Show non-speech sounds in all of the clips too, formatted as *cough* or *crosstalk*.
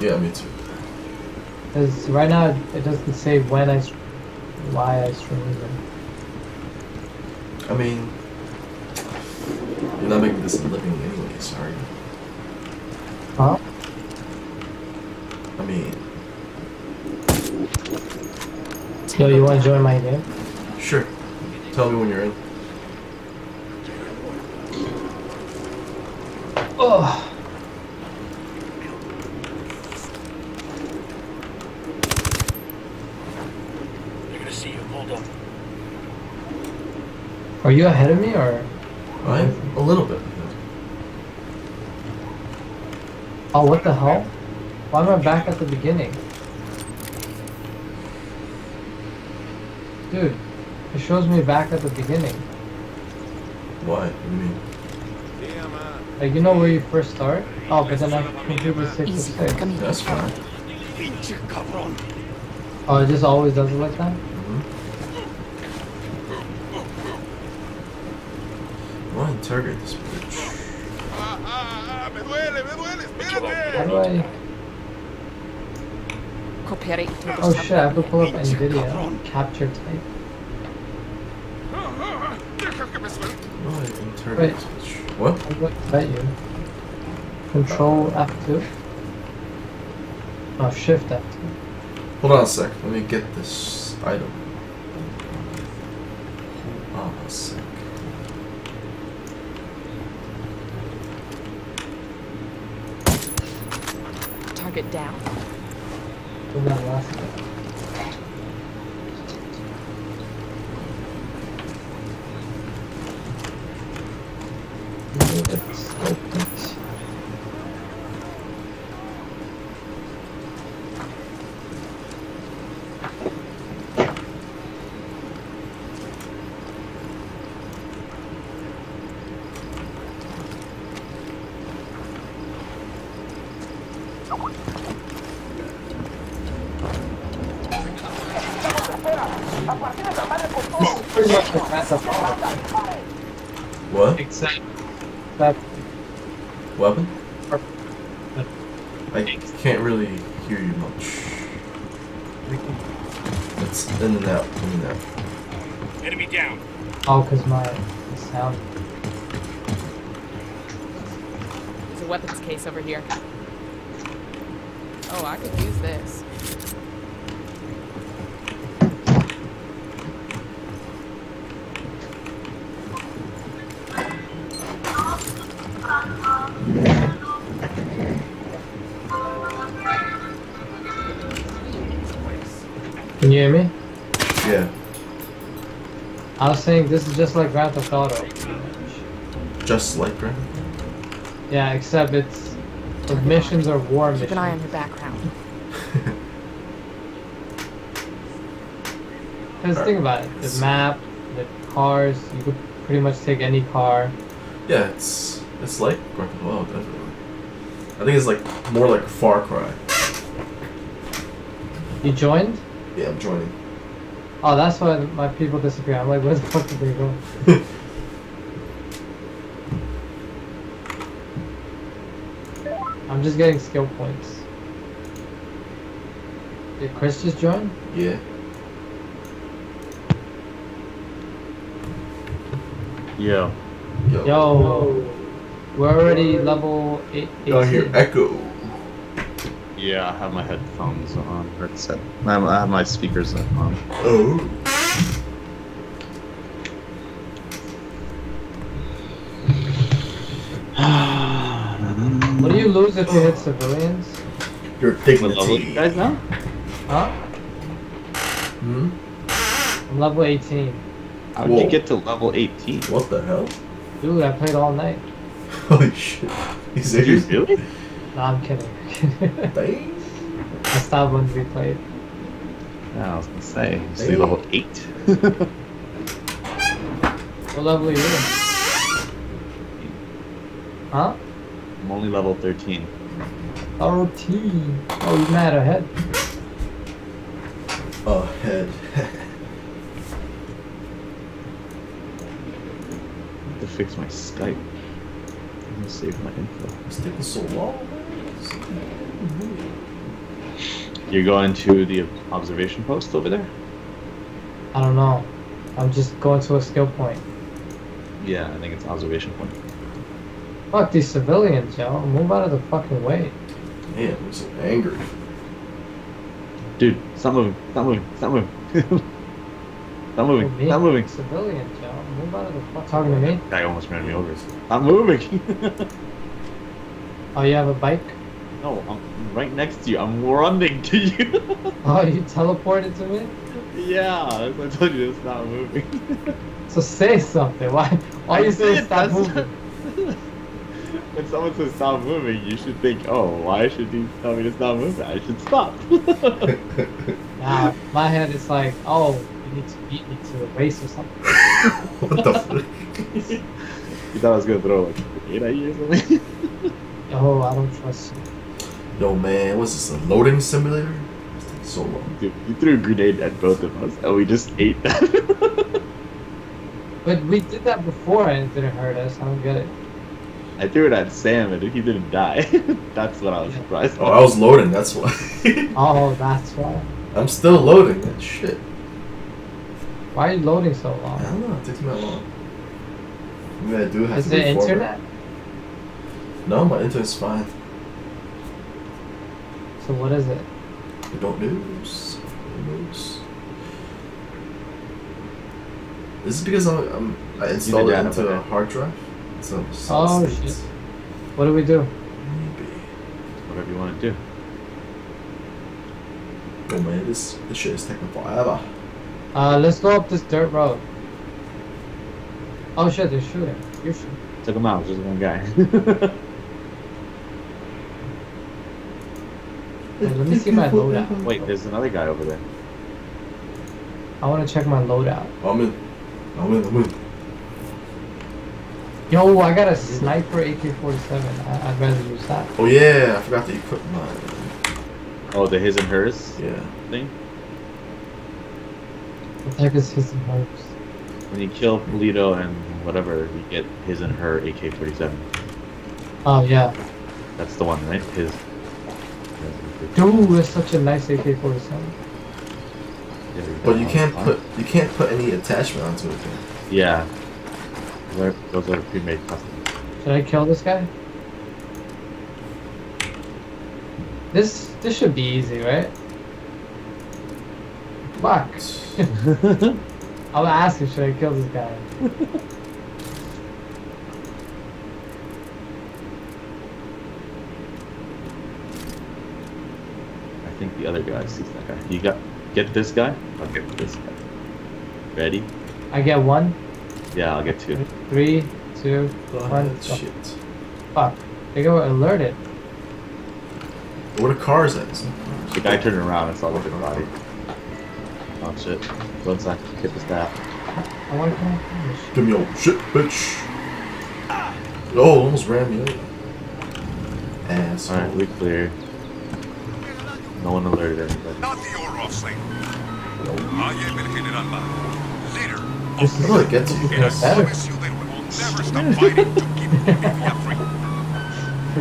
Yeah, me too. Because right now it doesn't say when I, why I stream either. I mean, you're not making this a living anyway, sorry. Huh? I mean, Yo, you want to join my game? sure. Tell me when you're in. Oh. They're gonna see you. Hold on. Are you ahead of me or? I'm a little bit. Oh, what the hell? Why am I back at the beginning? Dude, it shows me back at the beginning. Why? What do you mean? Like, you know where you first start? Oh, but then I completed 6 to Easy, 6. That's fine. Oh, it just always does it like that? Mm-hmm. I want to interrogate this bitch. How do I... To Oh shit, I have to pull up NVIDIA. Capture type. I want to interrogate Wait. What? I'm going to bet you. Control F2. Oh, Shift F2. Hold on a sec. Let me get this item. What? except that Weapon? I can't really hear you much. It's in and out, in and out. Enemy down. oh, cause my sound. There's a weapons case over here. Oh, I could use this. Can you hear me? Yeah, I was saying this is just like Grand Theft Auto. just like Grand. Yeah, except it's the missions are war Keep an eye on your background. Because think about it, the map, the cars, you could pretty much take any car. yeah, it's it's like Grand Theft Auto, definitely. I think it's like more like Far Cry. You joined? Yeah, I'm joining. Oh, that's why my people disappear. I'm like, where the fuck did they go? *laughs* I'm just getting skill points. Did Chris just join? Yeah. Yeah. Yo. Yo, we're already level eight. I hear echo. Yeah, I have my headphones on. Or set. I have, my speakers on. Oh. *sighs* What do you lose if you hit civilians? Your What level dignity. you guys now? Huh? Hmm? I'm level 18. How did Whoa. you get to level 18? What the hell? Dude, I played all night. *laughs* Holy shit. You Did you serious? really? Nah, I'm kidding. *laughs* Dang. I stopped when we played. Yeah, I was gonna say. So Hey. you level 8? *laughs* What level are you? Huh? I'm only level 13. Oh, T. Oh, you mad ahead? Ahead. I have to fix my Skype. I'm gonna save my info. It's taking so long. You're going to the observation post over there? I don't know. I'm just going to a skill point. Yeah, I think it's observation point. Fuck these civilians, yo. Move out of the fucking way. Man, I'm so angry. Dude, stop moving, stop moving, stop moving. *laughs* stop moving, Oh, me? stop moving. Civilian, yo. Move out of the fuck. Talking to me? Guy almost ran me over. Stop moving. *laughs* Oh, you have a bike? no, I'm right next to you. I'm running to you. *laughs* Oh, you teleported to me? yeah, I told you it's not moving. *laughs* So say something. Why? Why I you saying did, stop that's- moving? when someone says stop moving, you should think, oh, why should he tell me to stop moving? I should stop. Nah, my head is like, oh, you need to beat me to a race or something. *laughs* what the fuck? you *laughs* thought I was gonna throw like eight grenade at you or something? Oh, I don't trust you. Yo, man, what's this, a loading simulator? This takes so long. Dude, you threw a grenade at both of us, and we just ate that. But we did that before and it didn't hurt us. I don't get it. I threw it at Sam, and he didn't die. *laughs* That's what I was surprised. Oh, I was loading, that's why. Oh, that's why. I'm still loading that shit. Why are you loading so long? I don't know, it takes me that long. Maybe I do have Is to it reformat. internet? No, my internet's fine. So what is it? You don't lose. You lose. This is because I'm, I'm I installed it data into a over hard drive. So, Oh, shit. What do we do? Maybe. Whatever you want to do. Oh man, this this shit is taking forever. Uh, let's go up this dirt road. Oh shit, they're shooting. You're shooting. Took him out. Just one guy. *laughs* Wait, let me see my loadout. Wait, there's another guy over there. I want to check my loadout. I'm in. I'm in. I'm in. Yo, I got a sniper AK-47. I- I'd rather use that. Oh yeah, I forgot to equip mine. Oh, the his and hers Yeah. thing. What the heck is his and hers? When you kill Polito and whatever, you get his and her AK-47. Oh ah, yeah. That's the one, right? His. Dude, it's such a nice AK-47. Yeah, But you can't put you can't put any attachment onto it. Then. Yeah. They're- Those are pre-made custom. Should I kill this guy? This this should be easy, right? Fuck. I'll ask you, should I kill this guy? I think the other guy sees that guy. You got get this guy. I'll get this guy. Ready? I get one, Yeah, I'll get two. three, two, Oh, one. shit. Fuck. They got alerted. What the cars at? There's no cars. The guy turned around and saw the dead body. Oh shit. Go inside. Get this guy. I want to come finish. Give me your shit, bitch. Oh, almost ran me over. Asshole. Alright, we clear. No one alerted anybody. Not the Orlovsky. I am el General leader This is How do I get to you? and I better. promise you that we will never stop fighting to keep Bolivia free.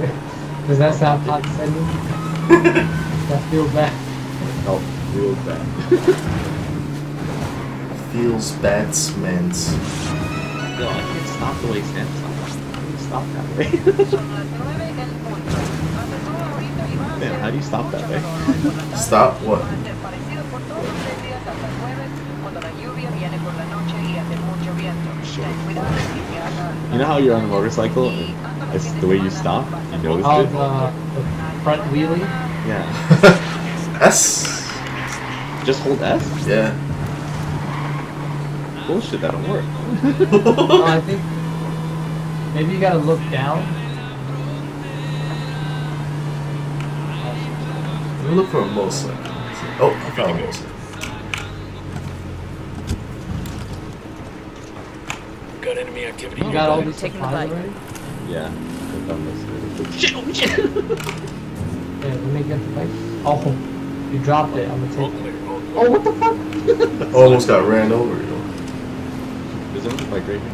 *laughs* Does that sound condescending? *laughs* I feel bad. No, real bad. Feels bad, cement. No, I can't stop the way Sam stopped. How do you stop that way? *laughs* Man, how do you stop that way? Stop what? You know how you're on a motorcycle? and It's the way you stop. You notice Oh, it. the, the front wheelie? Yeah. *laughs* S. Just hold S. Yeah. Bullshit. That don't work. *laughs* Oh, I think maybe you gotta look down. Let me look for a motorcycle. Oh, I found a motorcycle. Got enemy activity. You got all nearby. these Taking the supplies bike. already? Yeah. I've done this. Shit! Oh shit! *laughs* Yeah, let me get the bike. Oh, you dropped it. I'm gonna All take oh. it. Clear. All clear. Oh, what the fuck? *laughs* Almost got ran over, you know. There's another bike right here.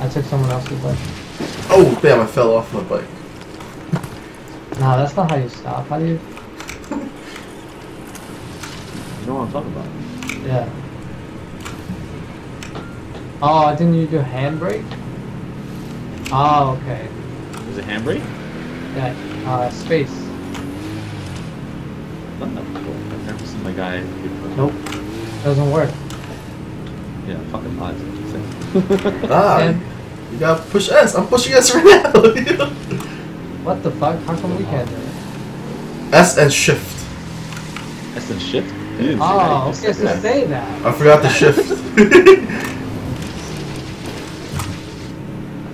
I took someone else's bike. Oh, damn, I fell off my bike. Nah, that's not how you stop. How do you? *laughs* know what I'm talking about. Yeah. Oh, didn't you do handbrake? Oh, okay. Is it handbrake? Yeah. Uh, space. Guy. do- Nope. Doesn't work. Yeah, fucking lies. That's what I'm saying. Ah, And you gotta push S. I'm pushing S right now. *laughs* what the fuck? How come we can't do it? S and shift. S and shift. You didn't say that, Oh, you okay, said so that. say that. I forgot the shift. *laughs*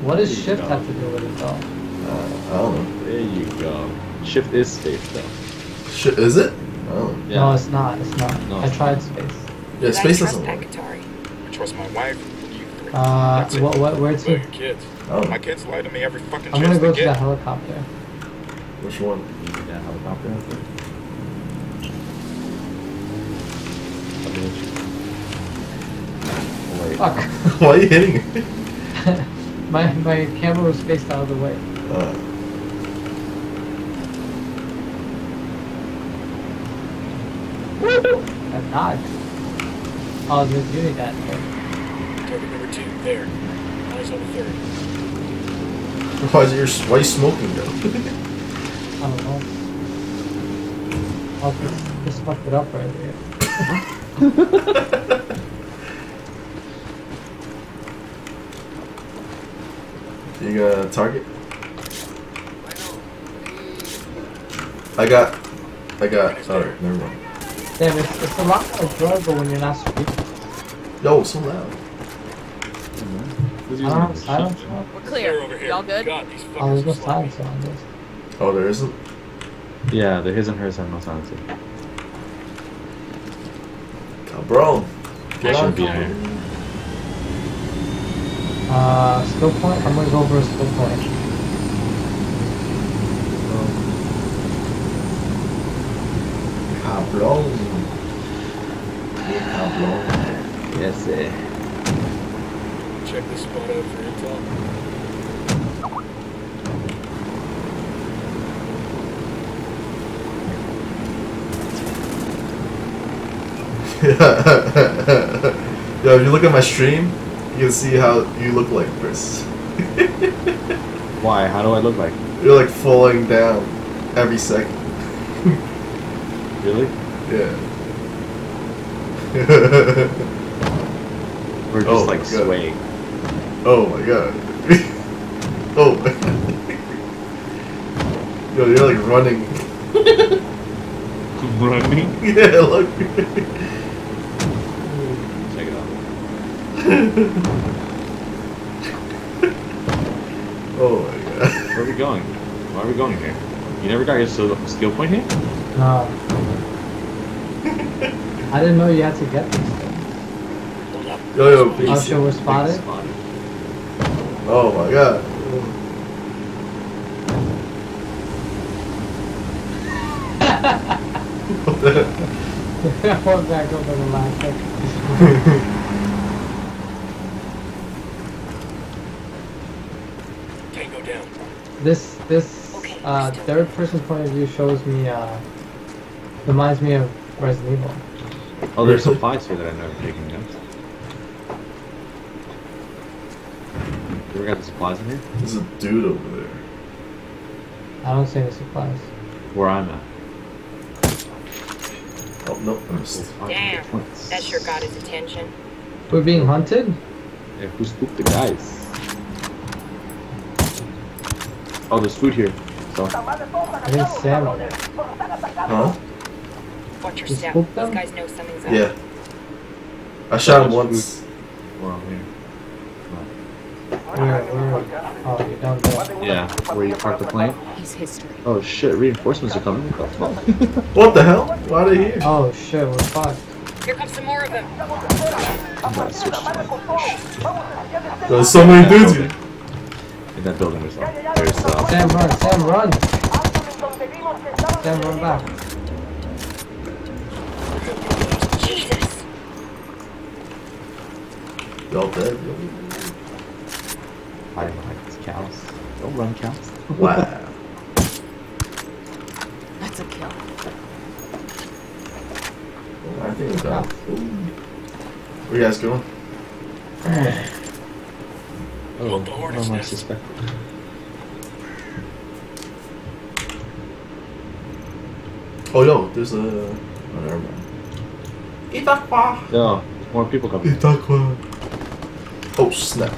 What does shift go. have to do with it though? uh, I don't know. There you go. Shift is safe though. Sh- is it? Oh. Yeah. No, it's not. It's not. No, I it's tried space. Yeah, space I doesn't trust work. Akatari. I trust my wife. Uh, what, what, where What to? your kids? Oh, My kids lie to me every fucking I'm gonna go they to get. the helicopter. which one? You need that helicopter out there. Oh, wait. Fuck. Why are you hitting me? *laughs* my my camera was faced out of the way. Uh, I died. Oh, there's unit that. Target number two, there. Eyes on the third. why is your why are you smoking though? *laughs* I don't know. Oh, just, this fucked it up right there. *laughs* you gonna target? I got. I got. Alright, never mind. Damn, it's, it's a lot more enjoyable when you're not speaking. Yo, so loud. Who's I don't have it? silence on. We're clear. Y'all good? God, Oh, there's no are sloppy. silence on this. Oh, there isn't. Yeah, the his and hers have no silencer. Cabron. Get Should be here. Uh, skill point? I'm gonna go for a skill point. Cabron. Cabron. Yes, eh. Check this spot out for intel. *laughs* Yo, if you look at my stream, you can see how you look like Chris. *laughs* Why? How do I look like? You're like falling down every second. *laughs* Really? Yeah. *laughs* We're just Oh like my God. swaying. oh my god. *laughs* oh my *laughs* Yo, you're like running. Running? yeah, look. Check it out. oh my god. Where are we going? Why are we going here? You never got your skill skill point here? No. I didn't know you had to get these things. Yo, yo, Oh, please. sure we're spotted? Spotted. Oh my god. What the- I went back over the last second. Tango down. This this uh, third person point of view shows me uh reminds me of Resident Evil. Oh, there's supplies here that I've never taken yet. You ever got the supplies in here? There's a dude over there. I don't see any supplies. Where I'm at. Oh, no, I missed. Damn, that sure got his attention. We're being hunted? Yeah, who spooked the guys? Oh, there's food here. So, I think Sam. Huh? Watch your step. spooked them? Guys know something's up. Yeah. I shot him once. we're on here. Where where oh you're down there. Yeah, where you parked the plane? He's history. Oh shit, reinforcements are coming. What the fuck? What the hell? Why are they here? Oh shit, we're fucked. Here comes some more of them. I'm gonna switch There's so many dudes here. In that building there's uh, there's uh, Sam run, Sam run! Sam run back. Y'all dead? hiding behind these cows. Don't run, cows. Wow. *laughs* That's a kill. I think we're done. Where you guys going? Oh, *sighs* Look, the hornet's what am I nest. suspecting? Oh, yo, there's a. Oh, never mind. Itacua! No, more people coming. Itacua! Oh, snap.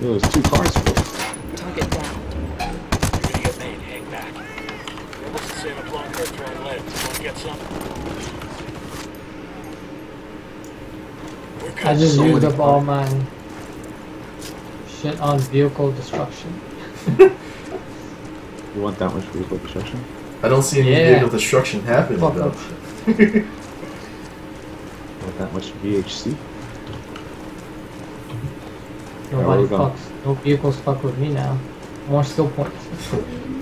Yo, there's two cars full. Target down. You're gonna get made. Hang back. Rebels and Santa Blanca are throwing lead. Want to get some? We're good. I just So used up all my shit on vehicle destruction. You want that much vehicle destruction? I don't see any Yeah. vehicle destruction happening, Fuck though. *laughs* up. You want that much VHC? Nobody fucks. No vehicles fuck with me now. More skill points. *laughs*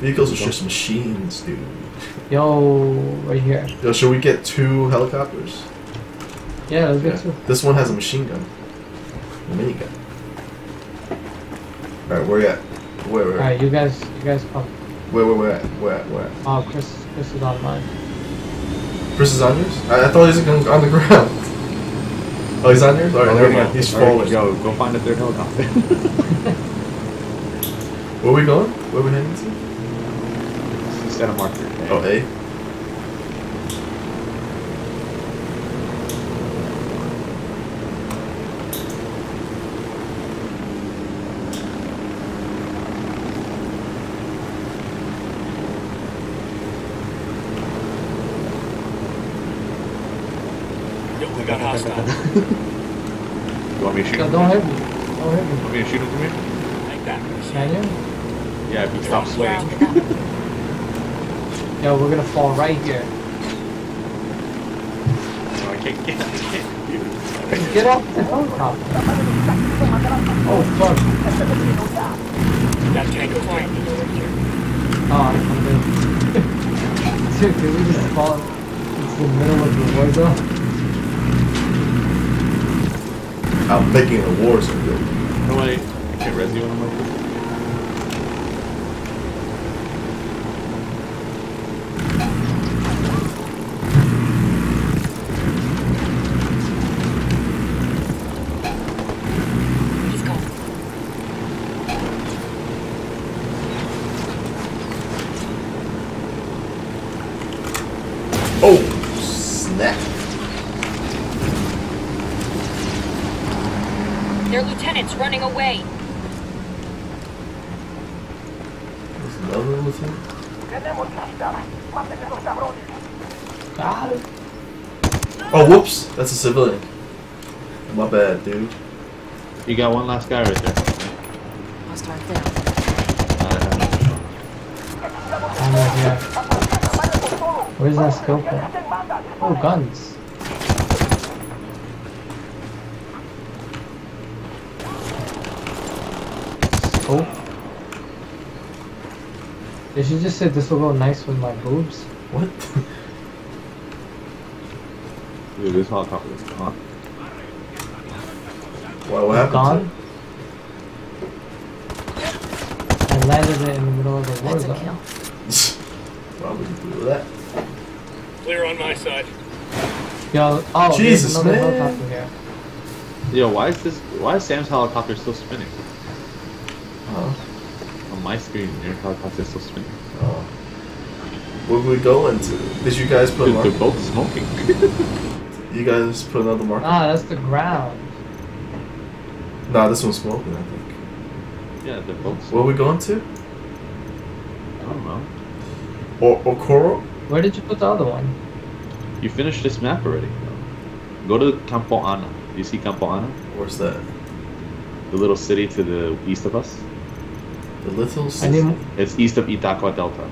Vehicles are just machines, dude. Yo, right here. Yo, should we get two helicopters? Yeah, let's Yeah. get to. This one has a machine gun. A minigun. Alright, where are you at? Where, where, Alright, you guys, you guys come. where, where, where, at? where, at? where? at? Oh, Chris, Chris is on mine. Chris is on yours? I, I thought he was on on the *laughs* ground. Oh, he's on yours? Alright, Oh, never there you mind. go. He's falling. Yo, go find a third helicopter. *laughs* Where we going? Where we heading to? Set a marker. Oh, A. Yo, we got hostiles. You want me to shoot Yo, him? don't hit me. Don't hit me. Want me to shoot him from here? Hang back. Can you? Yeah, if you stop swaying. Yo, we're gonna fall right here. No, oh, oh, I can't get I can't. Get off the helicopter. Oh, fuck. That tango tank. Oh, I'm good. Dude, did we just fall into the middle of the war zone? I'm making a war zone, dude. No, I, I can't res you when I'm like this. He's gone. Oh, snap. Their lieutenant's running away. There's another lieutenant. Got it. Oh, whoops. That's a civilian. My bad, dude. You got one last guy right there. Hostile down. Uh, I'm right here. Where's that scope point? Oh, guns. Scope. They should just say this will go nice with my boobs. What? *laughs* dude, this helicopter is gone. Why, what happened? Gone. I landed it in the middle of the war That's a zone. kill. *laughs* Why would you do that? Clear on my side. Yo, oh, Jesus, there's another man. helicopter here. Yo, why is this? Why is Sam's helicopter still spinning? Huh? On my screen, your helicopter is still spinning. Oh. Where we going to? Did you guys put a Dude, they're both smoking. *laughs* You guys put another mark? Ah, that's the ground. Nah, this one's smoking, I think. yeah, they're both. Where Smoking. we going to? I don't know. Or Okoro? Where did you put the other one? You finished this map already. Go to Campo Ana. Do you see Campo Ana? Where's that? The little city to the east of us. The little. I need. It's east of Itacua Delta.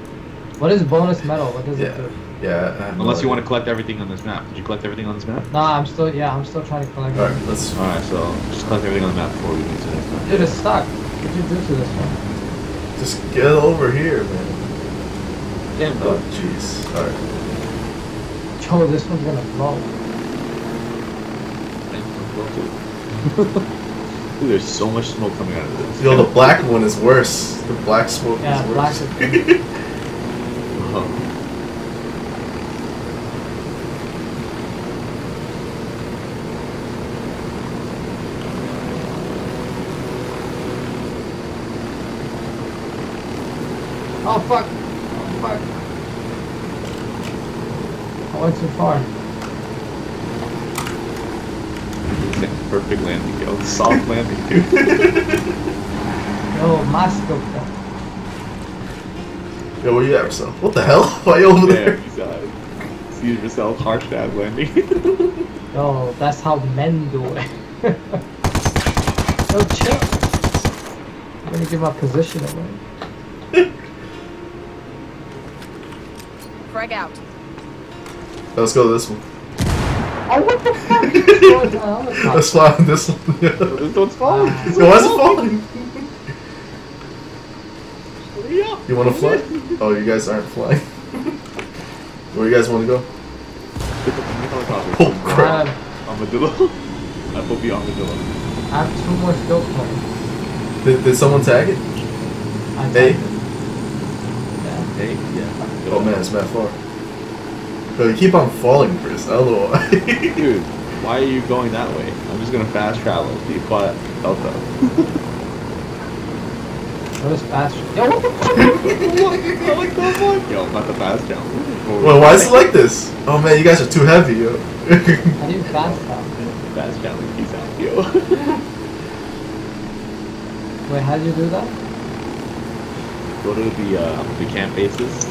What is bonus medal? What does it do? Yeah. I have no Unless you want to collect everything on this map. Did you collect everything on this map? Nah, I'm still. Yeah, I'm still trying to collect. Alright, let's. Alright, so just collect everything on the map before we move to the next map. Dude, it's stuck. What did you do to this one? Just get over here, man. Damn, Oh, dog. jeez. Alright. Yo, this one's gonna blow. I need to blow too. *laughs* Dude, there's so much smoke coming out of this. Yo, the black one is worse. The black smoke Yeah, is black worse. is *laughs* *laughs* Oh. Oh fuck! Oh fuck! I went too far. It's like perfect landing, yo. Soft landing, dude. No, Moscow. Yo, where you at, Marcel? What the hell? *laughs* Why you over yeah, there? he's uh, see yourself harsh ass landing. *laughs* No, that's how men do it. *laughs* Yo, chill. I'm gonna give my position away. Frag out. Let's go to this one. Oh, what the fuck? *laughs* Oh, it's a helicopter. Let's fly on this one. Yeah. this one's falling. This Yo, why's one's it falling? Hurry up. You wanna fly? Oh, you guys aren't flying. Where you guys wanna go? Pick up the helicopter. Oh, I crap. have, Armadillo. I hope you armadillo. I have two more skill points. Did, did someone tag it? I Hey. Yeah. Hey, yeah. Oh man, it's Matt far. Yo, you keep on falling, Chris. I don't know why. *laughs* Dude, why are you going that way? I'm just gonna fast travel. Be quiet. Delta. What is fast? *laughs* Yo, what the fuck? I like that one. Yo, I'm about to fast travel. well, why is it like this? Oh man, you guys are too heavy, yo. How do you fast travel? Fast travel. Peace out, yo. *laughs* Wait, how do you do that? Go to the uh, the camp bases.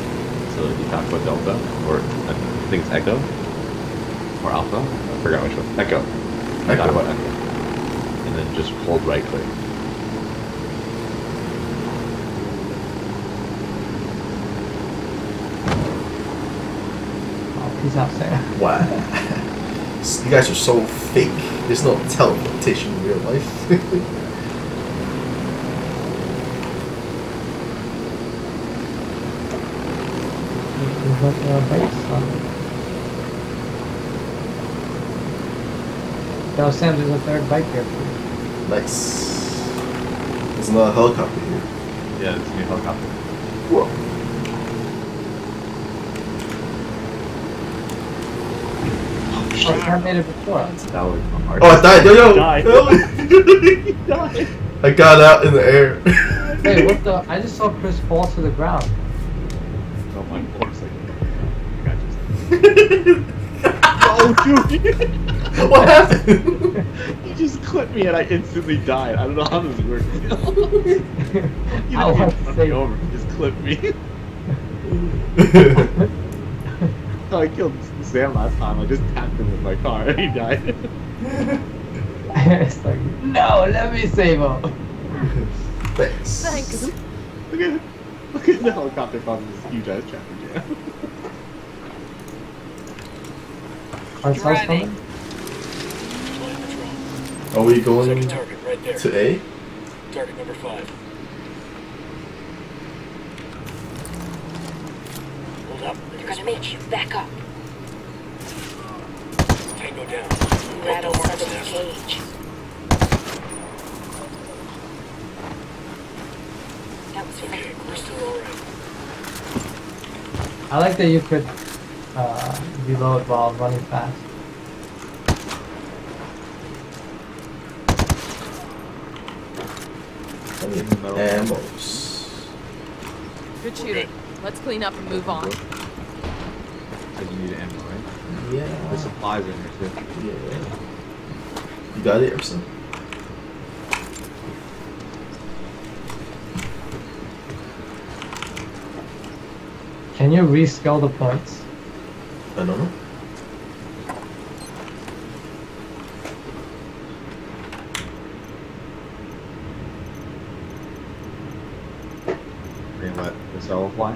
So you talk about Delta, or I think it's Echo, or Alpha. I forgot which one. Echo. You Echo. Talk about Echo. And then just hold right click. Oh, peace out, Sam. wow. *laughs* You guys are so fake. There's no teleportation in real life. You put a base on it. Yo, Sam, there's a third bike here. for you. nice. There's another helicopter here. Yeah, it's a new helicopter. Whoa. Oh, Sam made it before. That was hard. Oh, I died. Yo, yo. Died. Help. *laughs* died. I got out in the air. *laughs* Hey, what the? I just saw Chris fall to the ground. Oh my god! I got you. *laughs* Oh, dude. *laughs* what happened? *laughs* He just clipped me and I instantly died. I don't know how this works. *laughs* He I didn't want even to say- me over. He just clipped me. So I killed Sam last time. I just tapped him with my car and he died. it's like, no, let me save him. Thanks. Thanks. look at look at the helicopter from this huge ass traffic jam. Cartel's Driving. coming? Flying patrol. Are we going Second target, right there. to A? Target number five. Hold up. They're gonna make you back up. Tango down. Rattle Delta under the cage. That was Okay, freaking we're still alright. I like that you could uh, reload while running fast. I need No. ammos. Good shooting. Let's clean up and move on. Because you need ammo, right? Yeah. There's supplies in here too. Yeah. You got it, Erson? Can you rescale the points? I don't know. They let the cell fly.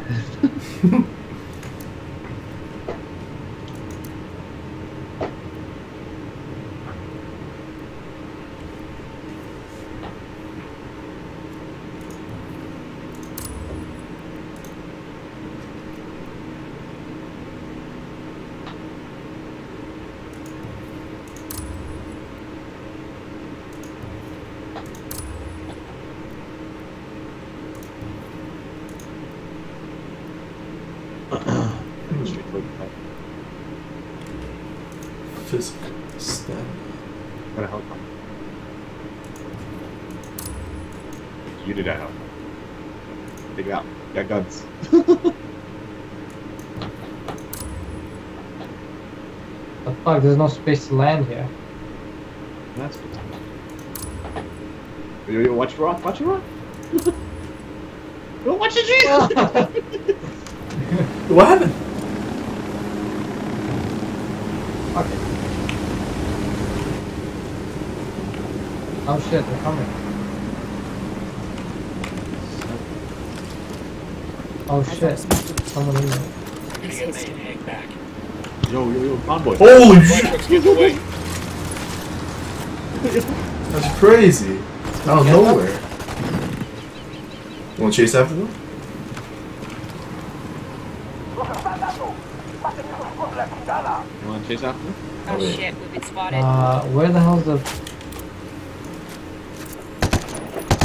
Straight for the pipe. Physical stamina. What a helicopter. You did that helicopter. They got, got guns. The fuck? There's no space to land here. That's good. Yo, yo, watch Rock, watch Rock. Yo, *laughs* watch the trees! Ah. What happened? Fuck it. Oh shit, they're coming. Oh shit, someone in there. We're gonna get made. Hang back. Yo, yo, yo, convoy. Holy shit! truck's getting away. That's crazy. Out of nowhere. You wanna chase after them? You wanna chase after them? Oh Okay. shit, we've been spotted. Uh, where the hell's the...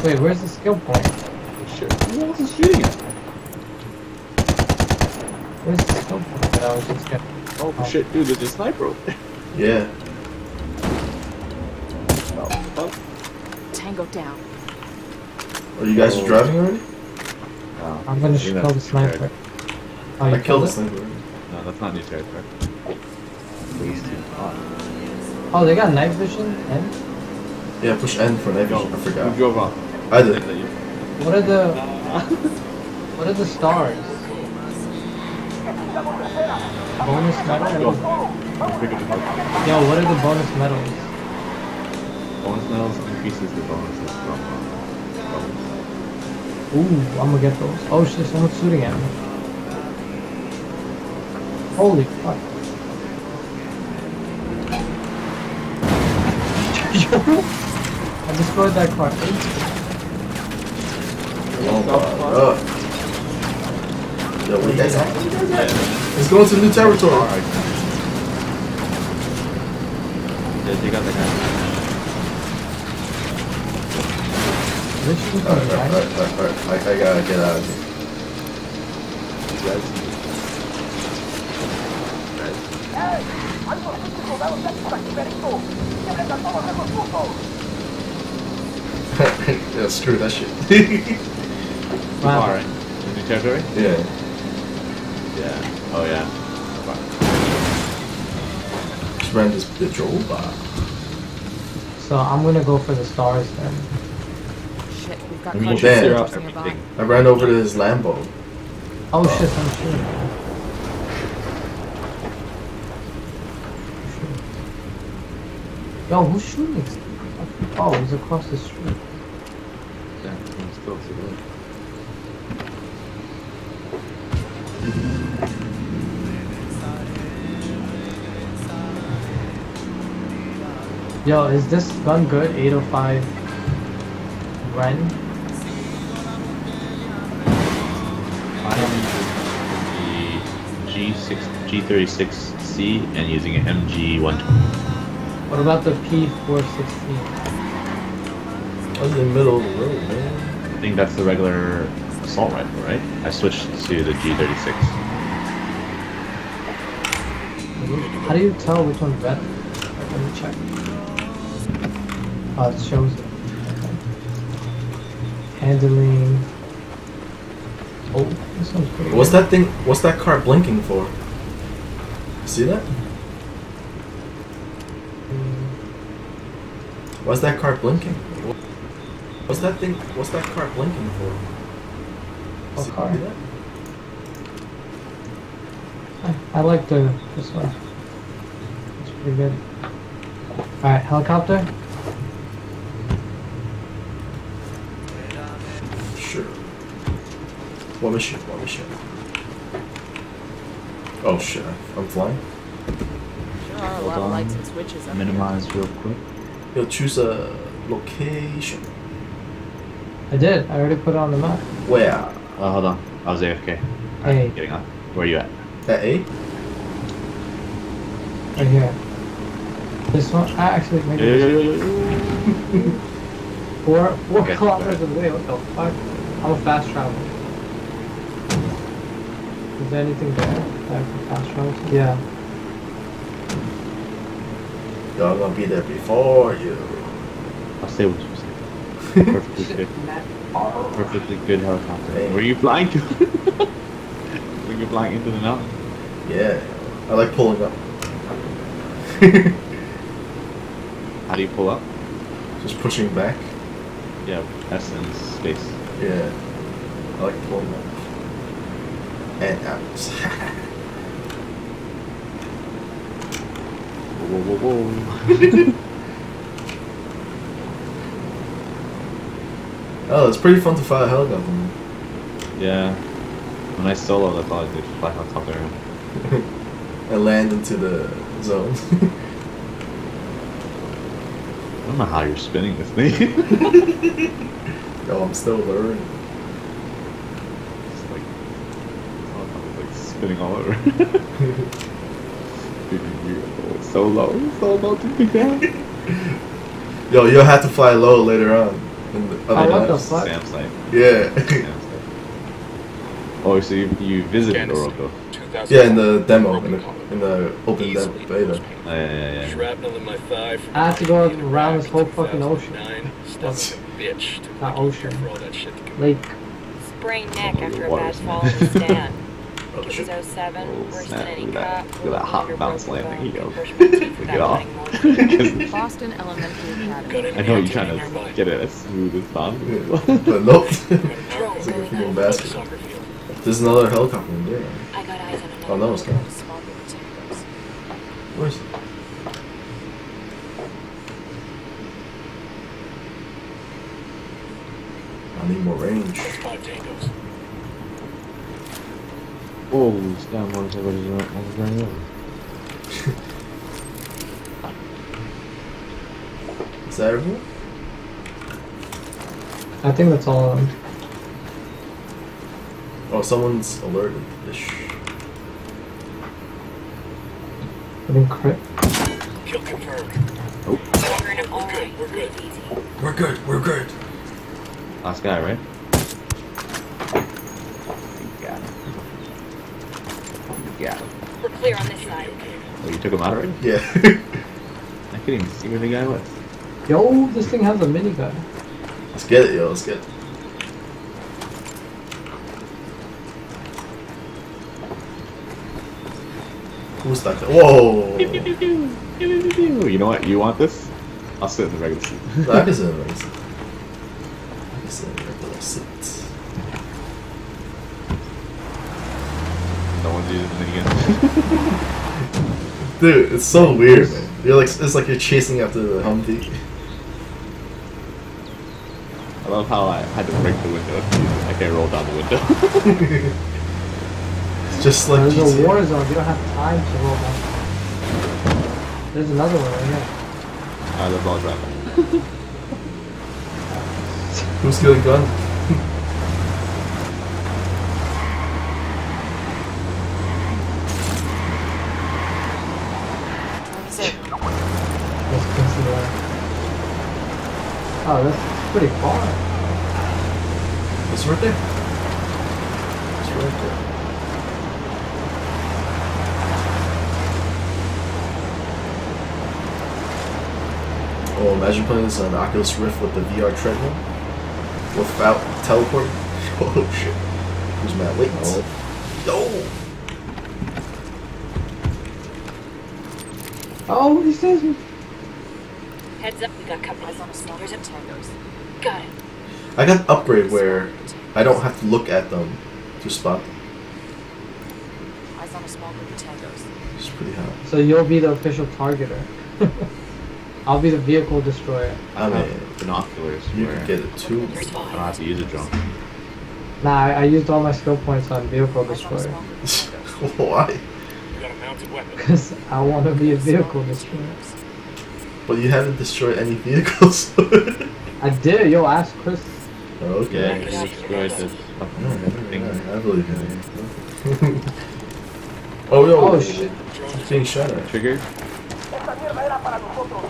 Wait, where's the skill point? Shit, who else is shooting at? Where's the skill point that I was just getting? Oh, Oh. shit, dude, there's a sniper over there. Yeah. Oh, oh. Tango down. Are you guys Oh. driving already? Oh, I'm gonna I kill the sniper. Oh, I killed the sniper. No, that's not new territory. Please do not. Oh, they got night vision and Yeah, push N for night Yo, vision. I who forgot. drove off? I did. what are the *laughs* what are the stars? Bonus medal? Go. Pick up the boat. Yo, what are the bonus medals? Bonus medals increases the bonuses from uh. Ooh, I'm gonna get those. Oh shit, someone's shooting at me. Holy fuck. *laughs* I destroyed that car. Oh my god. Yo, what you guys at? What you guys at? Let's go into new territory. Alright. Yeah, they got the guy. They're Alright, alright, alright, alright. I, I gotta get out of here. Res. *laughs* yeah, screw that shit. Too Wow. far, right? In new territory? yeah. Yeah. Oh, yeah. Just ran this bitch. So I'm gonna go for the stars then. Shit, we've got I mean, you Well, should damn. clear up contractors nearby. everything. I ran over to his Lambo. Oh shit, I'm shooting. Yo, who's shooting? Oh, he's across the street. Yo, is this gun good? 805 Bren? I'm using the G6, G36C and using an MG120. What about the P416? I was in the middle of the road, man. I think that's the regular assault rifle, right? I switched to the G36. How do you tell which one's better? Let me check. Oh, it shows it. Handling. Oh, this one's pretty What's good. that thing? What's that car blinking for? See that? Mm, Why's that car blinking? What's that thing? What's that car blinking for? What See- car? that? I, I like the this one. It's pretty good. Alright, helicopter? What mission? What mission? Oh shit! I'm flying. Sure are a Hold lot of on. lights and switches up here. Minimize real quick. You'll choose a location. I did. I already put it on the map. Where? Oh, hold on. I was AFK. Hey. Getting on. Where are you at? At A? Right here. This one? I actually made it. *laughs* four four Okay, kilometers away. What the fuck? I'm a fast traveler. Is there anything there that I fast travel? Yeah. Yo, I'm gonna be there before you. I'll stay with you. Say. Perfectly good. Perfectly good helicopter. Hey. Where are you flying to? *laughs* Were you flying into the mountain? Yeah. I like pulling up. *laughs* How do you pull up? Just pushing back. Yeah, S and space. Yeah. I like pulling up. And. *laughs* Whoa, whoa, whoa, oh, it's pretty fun to fly a helicopter. yeah. When I solo, that's all I did. Fly helicopter. *laughs* and land into the zone. *laughs* I don't know how you're spinning this thing. Yo, I'm still learning. it's like, helicopter's like spinning all over. *laughs* So low, so low to the ground. Yo, you'll have to fly low later on. In the Oh, other what the fuck? SAM site. Yeah. SAM site. Oh, so you, you visited Candace, Oroco. 2000 yeah, in the demo, in the, in the open Easily demo beta. Oh, yeah, yeah, yeah. Shrapnel in my thigh from I had to go around this whole fucking ocean. 2009. *laughs* Stuck like a bitch. Not ocean. For all that shit to come Lake. Sprained neck after a Water bad fall in the stand. It was 07, Oh, worse than any Look at that- cop. look at that hot bounce landing. bone, Here you go. push Get off. Boston Elementary Academy. I know you're trying to get it as smooth as possible. *laughs* Yeah. But nope. It's like a arm freaking basket. There's another helicopter in there. I got eyes on oh, another. Oh, no, it's one. not. Small group of tangos. Where's it? I need more range. That's five tangos. Oh, down motorcycle is on the ground. Is that everyone? I think that's all of them. Oh, someone's alerted. Ish. I think crit. Kill confirmed. We're in it all We're good, we're good. We're good. We're good. Last guy, right? You got him. You got him. We're clear on this side. Oh, you took him out already? Yeah. *laughs* I couldn't even see where the guy was. Yo, this thing has a minigun. Let's get it, yo. Let's get it. Who's that? Whoa! You know what? You want this? I'll sit in the regular seat. I can sit in the seat. I can sit in the regular seat. No one's using it again. *laughs* Dude, it's so weird, man. You're like, it's like you're chasing after the Humvee. I love how I had to break the window. I can't roll down the window. It's *laughs* just like There's a war zone. You don't have time to roll down. There's another one right here. Alright, let's all drive. Who's getting gun? Oh, that's pretty far. It's right there. It's right there. Oh, imagine playing this on Oculus Rift with the VR treadmill without teleporting. *laughs* Oh shit. Who's Matt? Wait. Yo! Oh, he says me. Heads up, we got company. Eyes on a small There's group of tangos. Got it. I got an upgrade where I don't have to look at them to spot them. Eyes on a small group of tangos. It's pretty hot. So you'll be the official targeter. *laughs* I'll be the vehicle destroyer. I mean, Binoculars. you where could get it too. I don't have to use a drone. Nah, I, I used all my skill points on vehicle Eyes on a destroyer. small group of *laughs* tangos. Why? You got a mounted weapon. *laughs* Because I want to be a vehicle destroyer. Tangos. But you haven't destroyed any vehicles. *laughs* I did. Yo, ask Chris. Yeah, okay. you destroyed this fucking thing. I believe in you. *laughs* oh, yo. Oh, shit. It's being shot at. Triggered?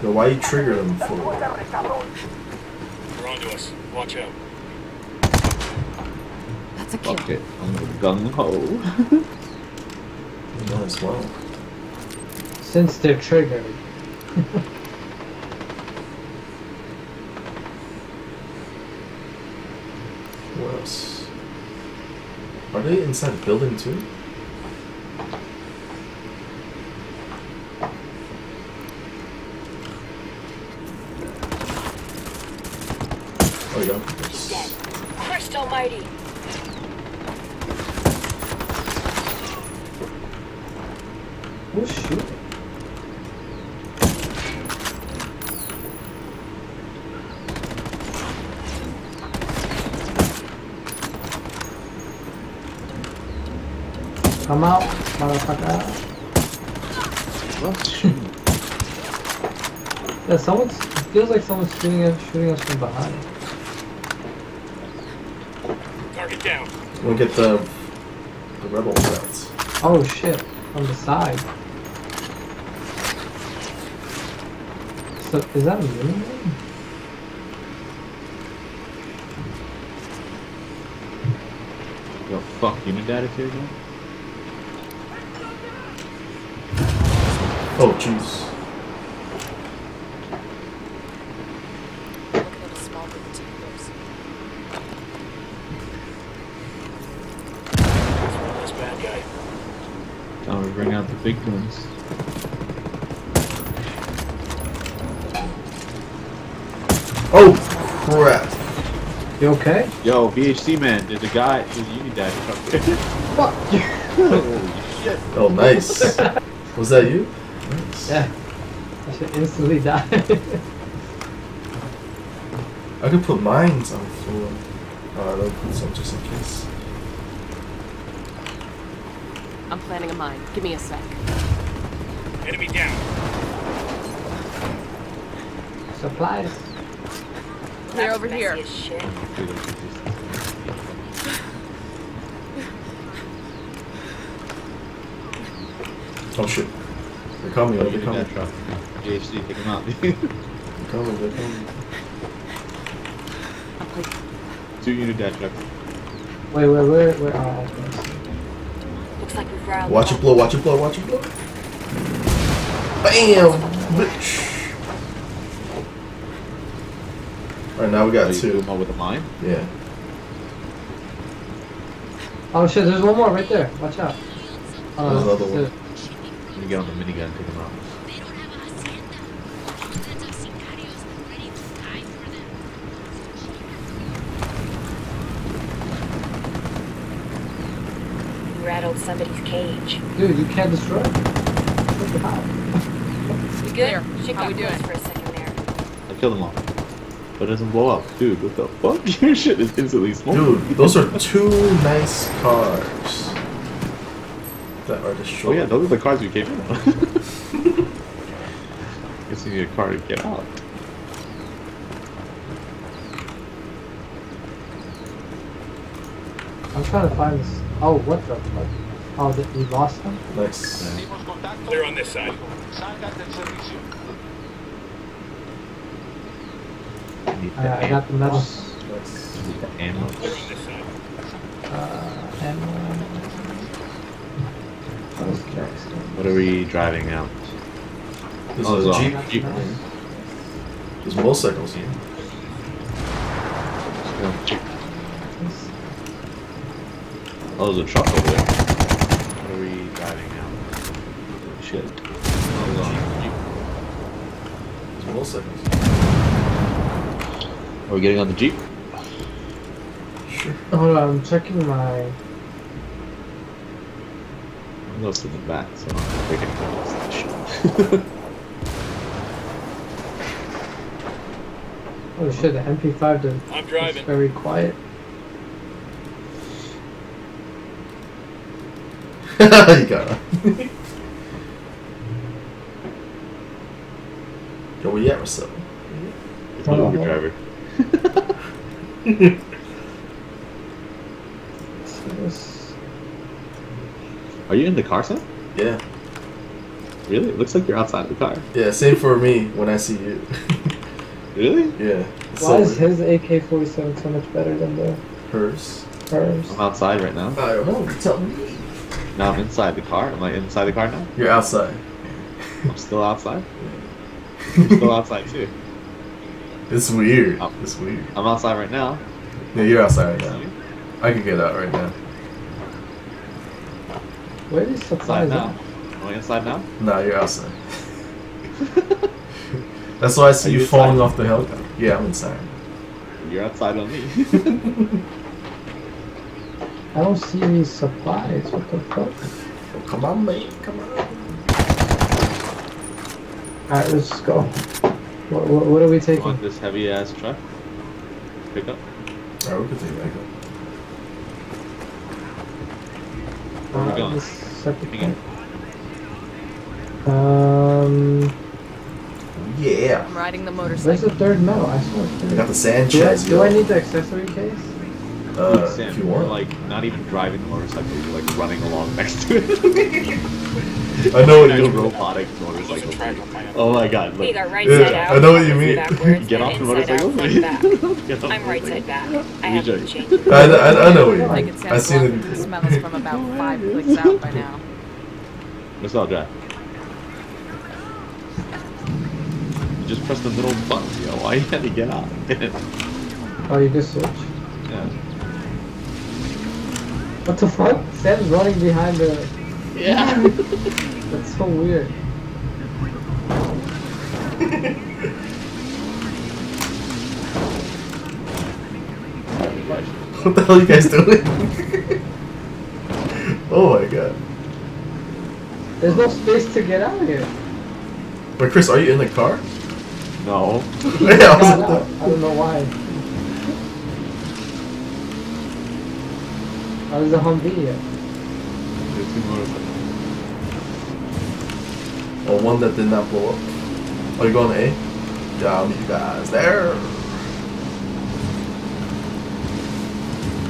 Yo, why you trigger them for? They're onto us. Watch out. That's a kill. Fuck it. I'm gung ho. *laughs* Might as well. Since they're triggered. Are they inside the building too? Oh yeah. He's dead. Christ almighty! Motherfucker. Yeah, someone's. It feels like someone's shooting us, shooting us from behind. Target down. We'll get the the rebel routes. Oh shit, from the side. So, is that a mini Yo, fuck, Unidad is here again? Oh, jeez. Looking at a small group of teammates. This bad guy. Time to bring out the big guns. Oh, crap. You okay? Yo, VHC man, there's a guy, there's a Unidad up there. Fuck you. *laughs* Holy shit. Oh, nice. *laughs* Was that you? Nice. Yeah. I should instantly die. I could put mines on the floor. Oh, Alright, I'll put some just in case. I'm planning a mine. Give me a sec. Enemy down. Supplies. They're over here. *laughs* Oh shit. They're coming, Yo, they're coming. Unidad truck. VHC, take him out. *laughs* They're coming, they're coming. Two Unidad trucks. Wait, wait, where, where? Oh, okay. Looks like we've riled Watch it blow, watch it blow, watch it blow. Bam! Bitch! Alright, now we Oh, got you two. blew with a mine? Yeah. Oh shit, there's one more right there. Watch out. Oh, There's another uh, one. It. Let me get on the minigun and take him out. You rattled somebody's cage. Dude, you can't destroy it. What the hell? You good? Clear. Shit How we doing? for a second there. I killed them all. But it doesn't blow up. Dude, what the fuck? *laughs* Your shit is instantly smoking. Dude, those are two nice cars that are Oh yeah, those are the cars we came in on. Guess you need *laughs* a car to get out. I'm trying to find this. Oh, what the fuck? Oh, that we lost them? Nice. Clear on this side. Uh, I got the medal. Nice. Need the ammo. Clear on this side. Uh, ammo. What are we driving out? There's Oh, a there's a Jeep. Jeep. There's motorcycles here. Oh, there's a truck over there. What are we driving out? Shit. Oh, there's Jeep. There's motorcycles. Are we getting on the Jeep? Sure. Hold on, I'm checking my. I'm gonna sit in the back, so I'm not taking photos. Oh shit, the MP5 did. I'm driving. very quiet. *laughs* you got it. Yo, where you at, Rasel? It's my Oh. Uber driver. *laughs* So this- Are you in the car, son? Yeah. Really? It looks like you're outside of the car. Yeah, same for me when I see you. *laughs* Really? yeah. Why so is weird. his AK-47 so much better than the hers? hers? I'm outside right now. I don't know. Tell me. Now I'm inside the car. Am I inside the car now? You're outside. I'm still outside. *laughs* I'm still outside too. It's weird. Oh. It's weird. I'm outside right now. Yeah, you're outside right now. I can get out right now. Where are these Inside supplies now. at? Am I inside now? No, you're outside. *laughs* That's why I see Are you you falling off the helicopter. Yeah, I'm inside. You're outside on me. *laughs* I don't see any supplies. What the fuck? Oh, come on, mate. Come on. Alright, let's go. What, what, what are we taking? want this heavy ass truck? Pickup? Alright, we can take it back up. Where we Uh, going? this second Again. Um, Yeah. I'm riding the where's motorcycle. the third medal? I saw it. I got the Sanchez. Do I, do. I need the accessory case? Uh, Sam, if you you're want. like not even driving the motorcycle, you're like running along next to it. *laughs* *laughs* I know what Like you a mean. robotic motorcycle. track Oh my god, look. got right Yeah, out. I know what you mean. Get off the inside out, motorcycle. Get off I'm right side back. I have to change. I, I, I know what you mean. could I sense seen welcome the it. smell is from about *laughs* five clicks out by now. What's up, Jack? You just press the middle button, yo. Why you had to get out? Oh, you can switch. yeah. What the fuck? Sam's running behind the. Yeah. That's so weird. What the hell are you guys doing? oh my god. There's no space to get out of here. Wait, Chris, are you in the car? No. *laughs* yeah, I was out. I don't know why. I How's the Humvee here? There's two motorcycles. Oh, one that did not blow up. Are you going to A? Yeah, I'll meet you guys there.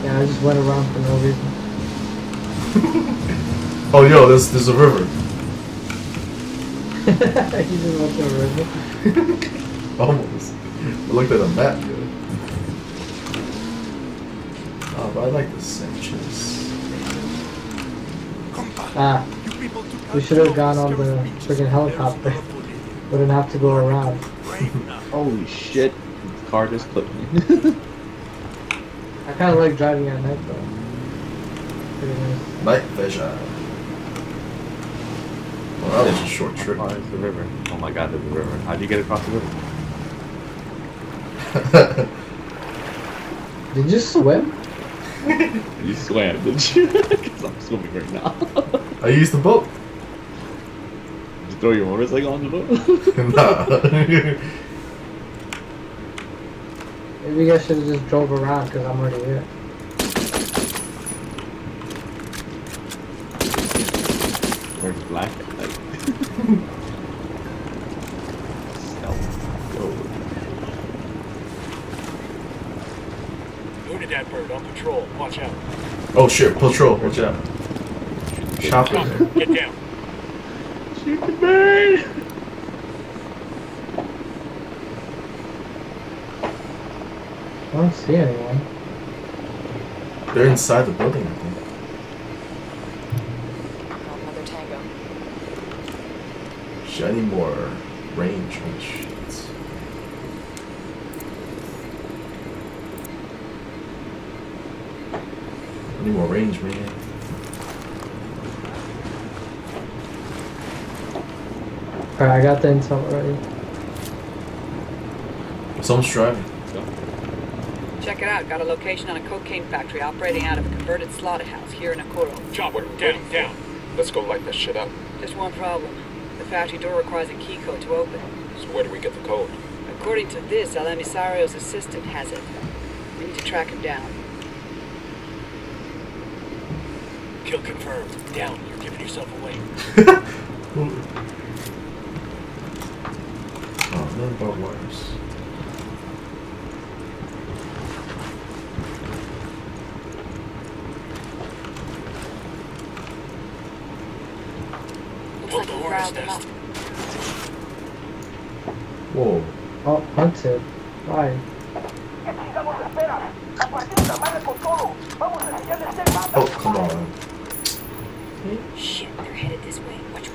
Yeah, I just went around for no reason. *laughs* Oh, yo, there's, there's a river. he just went to a river. *laughs* Almost. I looked at a map, yo. Oh, but I like the Sanchez. Ah, we should have gone on the freaking helicopter. Wouldn't have to go around. *laughs* Holy shit. The car just clipped me. *laughs* I kind of like driving at night though. Pretty nice. Night vision. Well, that was a short trip. Oh, it's the river. Oh my god, there's a river. How'd you get across the river? *laughs* Did you swim? You swam, didn't you? Because I'm swimming right now. I used the boat. Did you throw your motorcycle on the boat? *laughs* nah. Maybe you guys should have just drove around because I'm already here. Where's black? Like. Stealth. Yo. Booted that bird on patrol. Watch out. oh shit, patrol, watch out. Chopper. Chopper, get down. Shoot the bird! I don't see anyone. They're inside the building, I think. Another tango. Shit, I need more range on the shit. I need more range, man. Alright, I got the intel already. Someone's driving. Check it out. Got a location on a cocaine factory operating out of a converted slaughterhouse here in Nakoro. Chopper, down, down. Let's go light this shit up. Just one problem. The factory door requires a key code to open. So where do we get the code? According to this, El Emisario's assistant has it. We need to track him down. Kill confirmed. Down. You're giving yourself away. *laughs* *laughs* *laughs* Hmm. Oh, none but wires. Looks Hold like the we hornet's riled them up. nest. Whoa. Oh, hunted. Why? Oh, come on. Shit, they're headed this way. Watch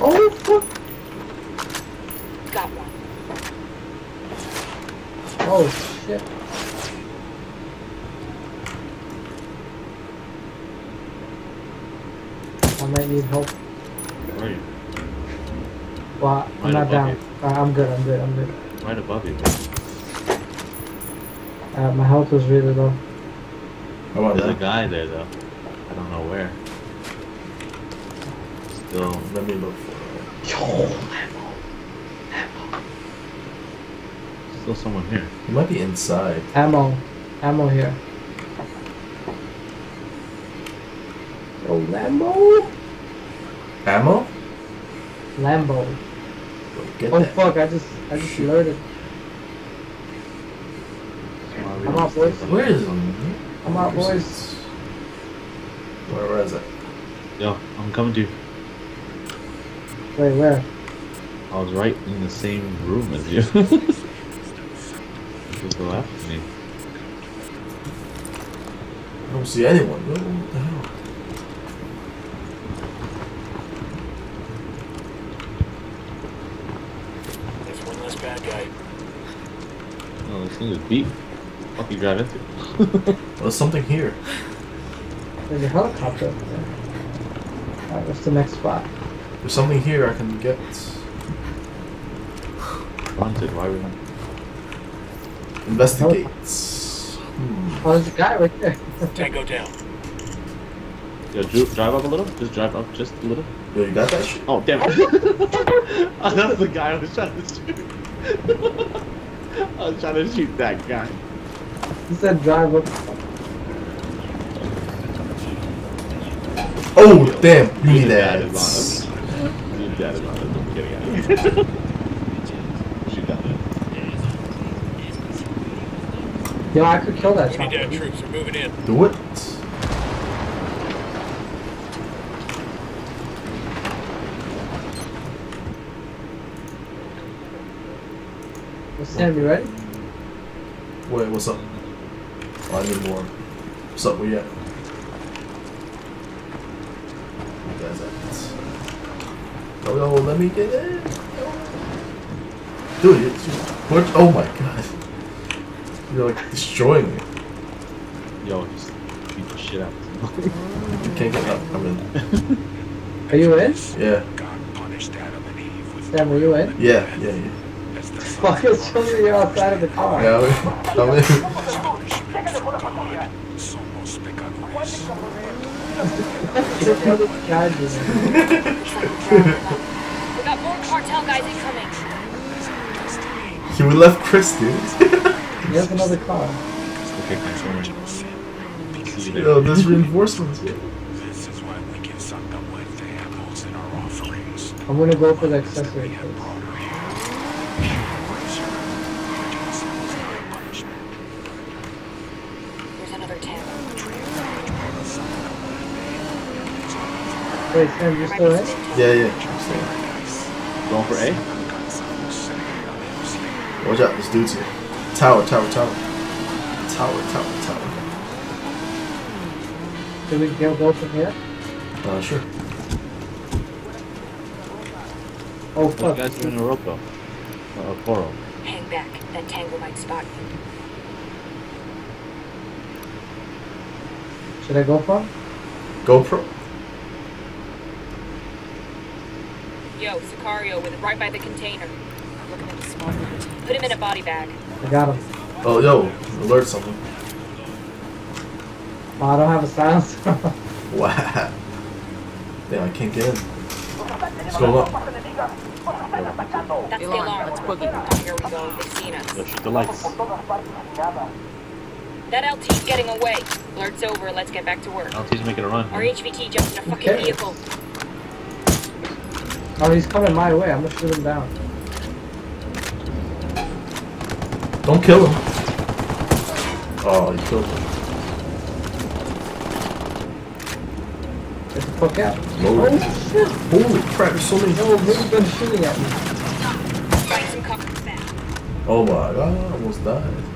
Oh, fuck! Got one. Oh, shit. I might need help. Where are you? Well, I'm Right not above down. you. Uh, I'm good, I'm good, I'm good. Right above you. Uh, my health was really low. How about There's a that? guy there though. I don't know where. Still. Let me look for it. Still someone here. He might be inside. Ammo. Ammo here. Oh, Lambo? Ammo? Lambo. Get Oh that. fuck, I just, I just alerted. I'm out, boys. Where is he? I'm out, boys. Where, where is it? Yo, I'm coming to you. Wait, where? I was right in the same room as you. *laughs* don't see anyone. What the hell? There's one less bad guy. Oh, this thing is beat. Fuck you drive into? Well, there's something here. There's a helicopter over there. Alright, what's the next spot? There's something here I can get. Haunted, why we not? Investigates. Oh, there's a guy right there. *laughs* Tango down. Yo, Drew, drive up a little? Just drive up just a little? Yo, you got that shit? Oh, damn it. oh, that was the guy I was trying to shoot. *laughs* I was trying to shoot that guy. He said drive up. Oh, damn. You Your need dad that. is on us. Your dad is on us. I'm getting *laughs* out of here. Shoot that. Yo, I could kill that Unidad chopper. troops are moving in. Do it. Well, Sam, you ready? Wait, what's up? Oh, I need more. What's up? Where you at? Where you guys at? Yo, oh, yo, let me get in. Dude, it's what? Oh my god. You're like destroying me. Yo, just beat the shit out of him. You can't get up. I'm in. *laughs* Are you in? Yeah, God punished Adam and Eve with Sam, are you in? yeah, yeah, yeah. as the Fuck, it's showing me you're outside of the car. Yeah, I'm in. I'm in. somos pecadores. Look how this guy did it. We got more cartel guys incoming. *laughs* Yeah, we left Chris, dude. *laughs* He has another car. Okay, thanks so much. See you there. Yo, there's reinforcements here. This is why we give Santa Muerte apples in our offerings. I'm gonna go for the accessory case. There's another tab. Wait, Sam, you're still in? Yeah, yeah. I'm staying. Going for A? Watch out, this dude's here. Tower, tower, tower. Tower, tower, tower. Can we go go from here? Uh, sure. Oh Those fuck. guys are in a rope though. Uh, a Poro. Hang back. That tango might spot you. Should I go from? GoPro. Yo, Sicario with right by the container. I'm looking at the small group. Put him in a body bag. I got him. Oh, yo, alert someone. Oh, I don't have a silencer. *laughs* Wow. Damn, I can't get in. What's going on? That's the Elon, alarm. let's boogie. Oh, here we go. They've seen us. Yo, shoot the lights. That LT's getting away. Alert's over. Let's get back to work. LT's making a run. Our HVT jumped in a fucking Okay. vehicle. oh, he's coming my way. I'm gonna shoot him down. Don't kill him. Oh, he killed him. Get the fuck out. Lower. Oh shit! Holy crap, there's so many. No, really been shooting at me. Find some cover back. Oh my god, I almost died.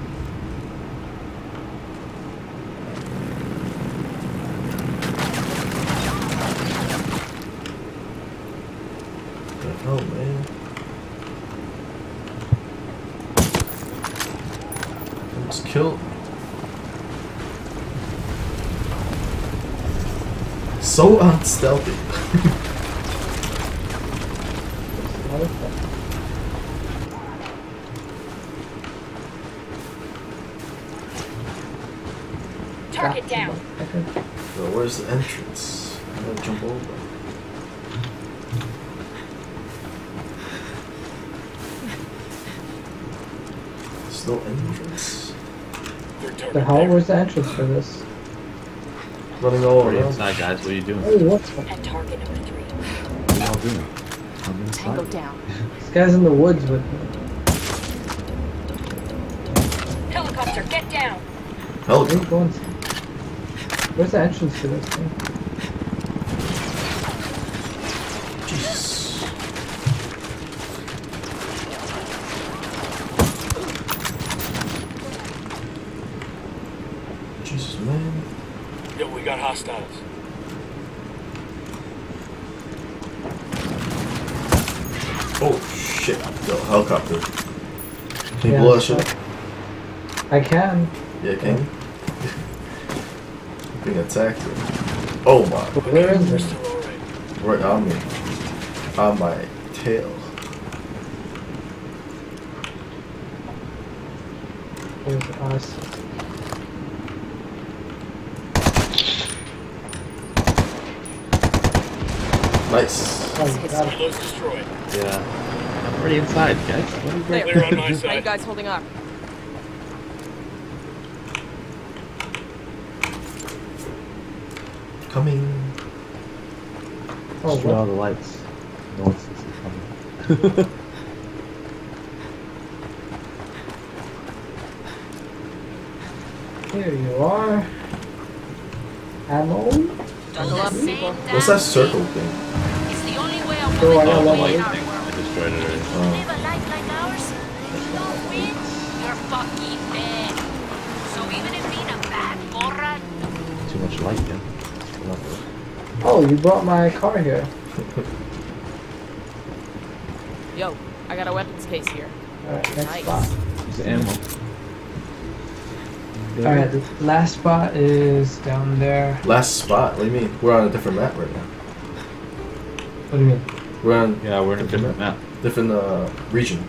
No entrance. Third target The hell? there. Where's the entrance for this? Running all We're around. inside, guys. What are you doing? Oh, what's And target number three. What are y'all doing? I'm Tango inside. down. *laughs* This guy's in the woods with me. Helicopter, get down. Where are you Helicopter. going? Where's the entrance to this thing? Jesus. Jesus, man. Yo, we got hostiles. Oh shit. Yo, helicopter. Can Yeah, blow that shit? so- I can. Yeah, can you? Being attacked. here. Oh my. Where is We're it? still alright. Right on me. On my tail. Where's us? Nice. Oh, you got it. Silos destroyed. Yeah. I'm already inside, guys. What are you There. Clear on my How you guys holding up? Coming. Oh, Destroy all the lights. No one sees it coming. *laughs* Here you are. Ammo? Bundle. What's that circle thing? It's the only way I Oh, I will got Oh, the one light more. thing. I destroyed it already. Oh. live a life like ours. If you don't win, you're fucking dead. So even if being a bad porra Too much light, yeah. Oh, you brought my car here. Yo, I got a weapons case here. Alright, next Nice. spot. Use ammo. Alright, the last spot is down there. Last spot. What do you mean? We're on a different map right now. What do you mean? We're on Yeah, we're in a different map. different uh, region.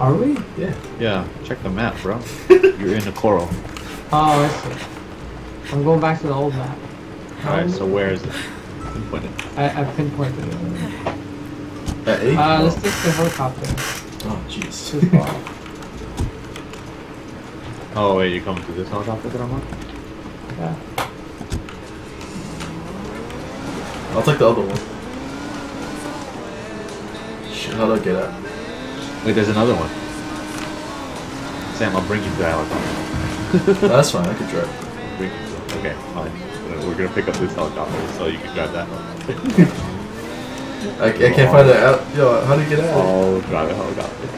Are we? Yeah. Yeah, check the map, bro. *laughs* You're in the coral. Oh, I see. I'm going back to the old map. Alright, so where is it? Pinpoint it. I, I pinpointed it. At eight. Uh, let's take the helicopter. oh jeez. Too far. *laughs* Oh, wait, you're coming to this helicopter that I'm on? Yeah. I'll take the other one. Shit, how do I get out? Wait, there's another one. Sam, I'll bring you to the helicopter. That's fine. I could drive. *laughs* Bring you to- Okay, fine. Uh, We're gonna pick up this helicopter so you can drive that one. *laughs* I, I can't find it out. Yo, how do you get out? I'll drive a helicopter.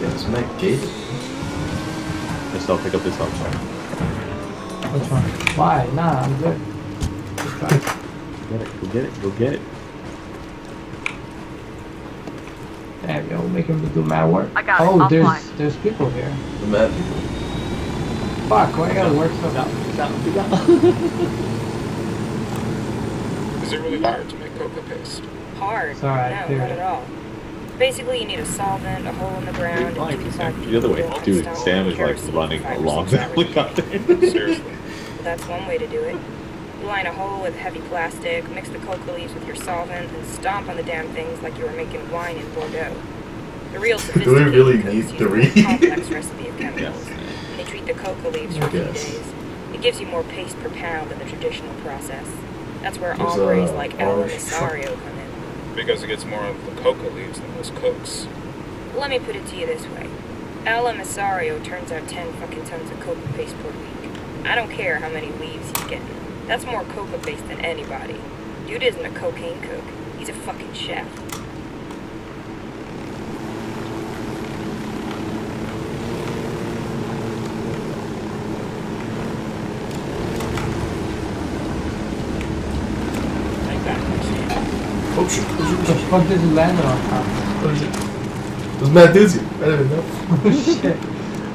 Yeah, it's Matt gated. Just I'll pick up this helicopter. Which one? Why? Nah, I'm good. Get it, go get it, go get it. Damn, yo, making me do mad work. I got it, oh, I'll there's fly. there's people here. The Matt people. Fuck, why I gotta work so Is it really hard to make coca paste? Hard. It's alright, no, clear not at all. Basically, you need a solvent, a hole in the ground, Fine, and two to Sam. five The other way. to Dude, install Sam is like kerosene running for along the 5% sour helicopter. Seriously. That's one way to do it. You line a hole with heavy plastic, mix the coca leaves with your solvent, and stomp on the damn things like you were making wine in Bordeaux. The real *laughs* Do we sophisticated really cooks need use a three? more complex recipe of *laughs* chemicals. Yes. And they treat the coca leaves for I a few guess. days. It gives you more paste per pound than the traditional process. That's where There's, hombres uh, like El orange Emisario come in. Because it gets more of the coca leaves than most cokes. Let me put it to you this way. El Emisario turns out 10 fucking tons of coca paste per week. I don't care how many leaves he's getting. That's more coca paste than anybody. Dude isn't a cocaine cook. He's a fucking chef. Take that. Oh shit. Oh, shit, What the oh, fuck did you land on top? What is it? There's Matt Dizzy. I didn't even know. *laughs* Oh shit.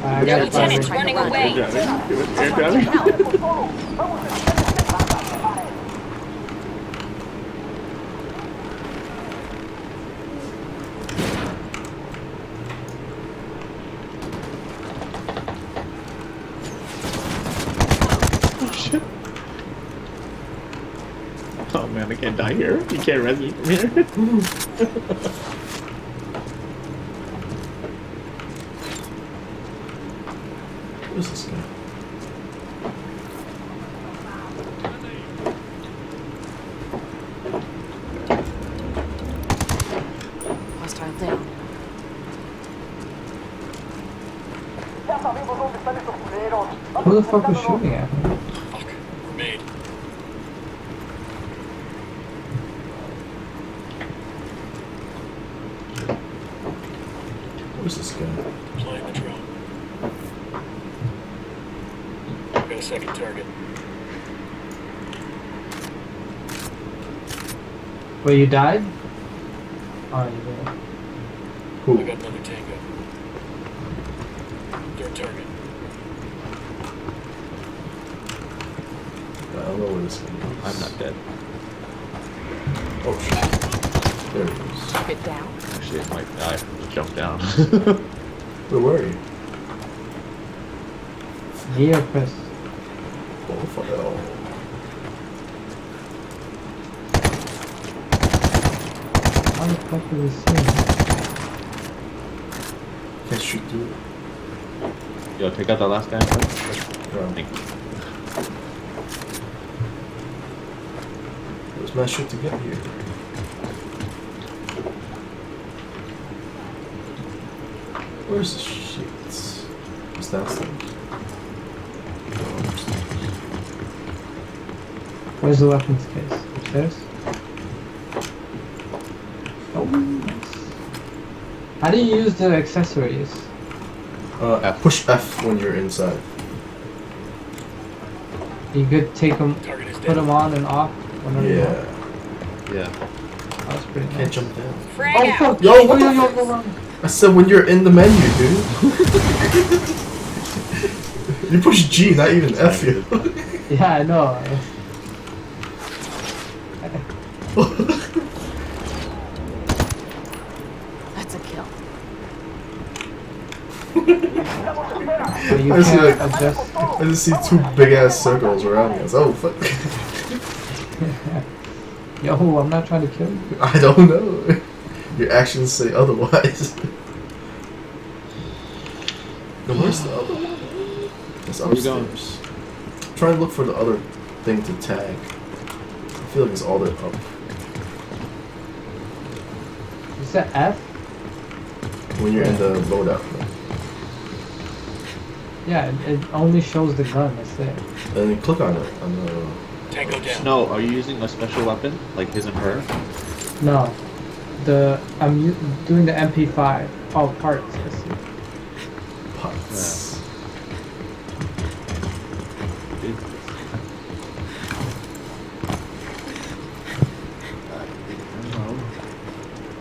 I The got it. lieutenant's running away. Oh man, I can't die here. You can't res me from here. *laughs* What is this guy? Who the fuck was shooting at me? Fuck. Grenade. What is this guy? Deploying the drone. Got a second target. Wait, you died? Oh, you did. I Who? got another tango. Third target. I don't know where this guy is. I'm not dead. Oh shit. There he is. Target down. Actually, I might die. Just jump down. Where were you? Yeah, Chris. Oh, fuck hell. How the fuck did we see him? Can't shoot through it. Yo, take out the last guy. first. No. Thank you. Where's my shit to get here? Where's the shit? It's downstairs. Oh, upstairs. Where's the weapons case? Upstairs? Oh, nice. How do you use the accessories? Uh, F. push F when you're inside. You could take them, put them on and off whenever. Yeah. Yeah. That's pretty Can't nice. jump down. Frag Oh fuck! Yo, what yo, the yo, yo, yo. I said when you're in the menu, dude. *laughs* you push G, not even F. You. Yeah, I know. That's a kill. You I see, can't like- adjust. I just see two big ass circles around me. I was, oh fuck. *laughs* Yo, I'm not trying to kill you. I don't know. Your actions say otherwise. No, where's the other one? It's Where you going? upstairs. Try and look for the other thing to tag. I feel like it's all the way up. You said F? When you're in the loadout. Yeah, it, it only shows the gun, that's it. Then you click on it. On the, Tango down. Snow, are you using a special weapon like his and her? No. The I'm u- doing the MP5. Oh, parts. I see. pots.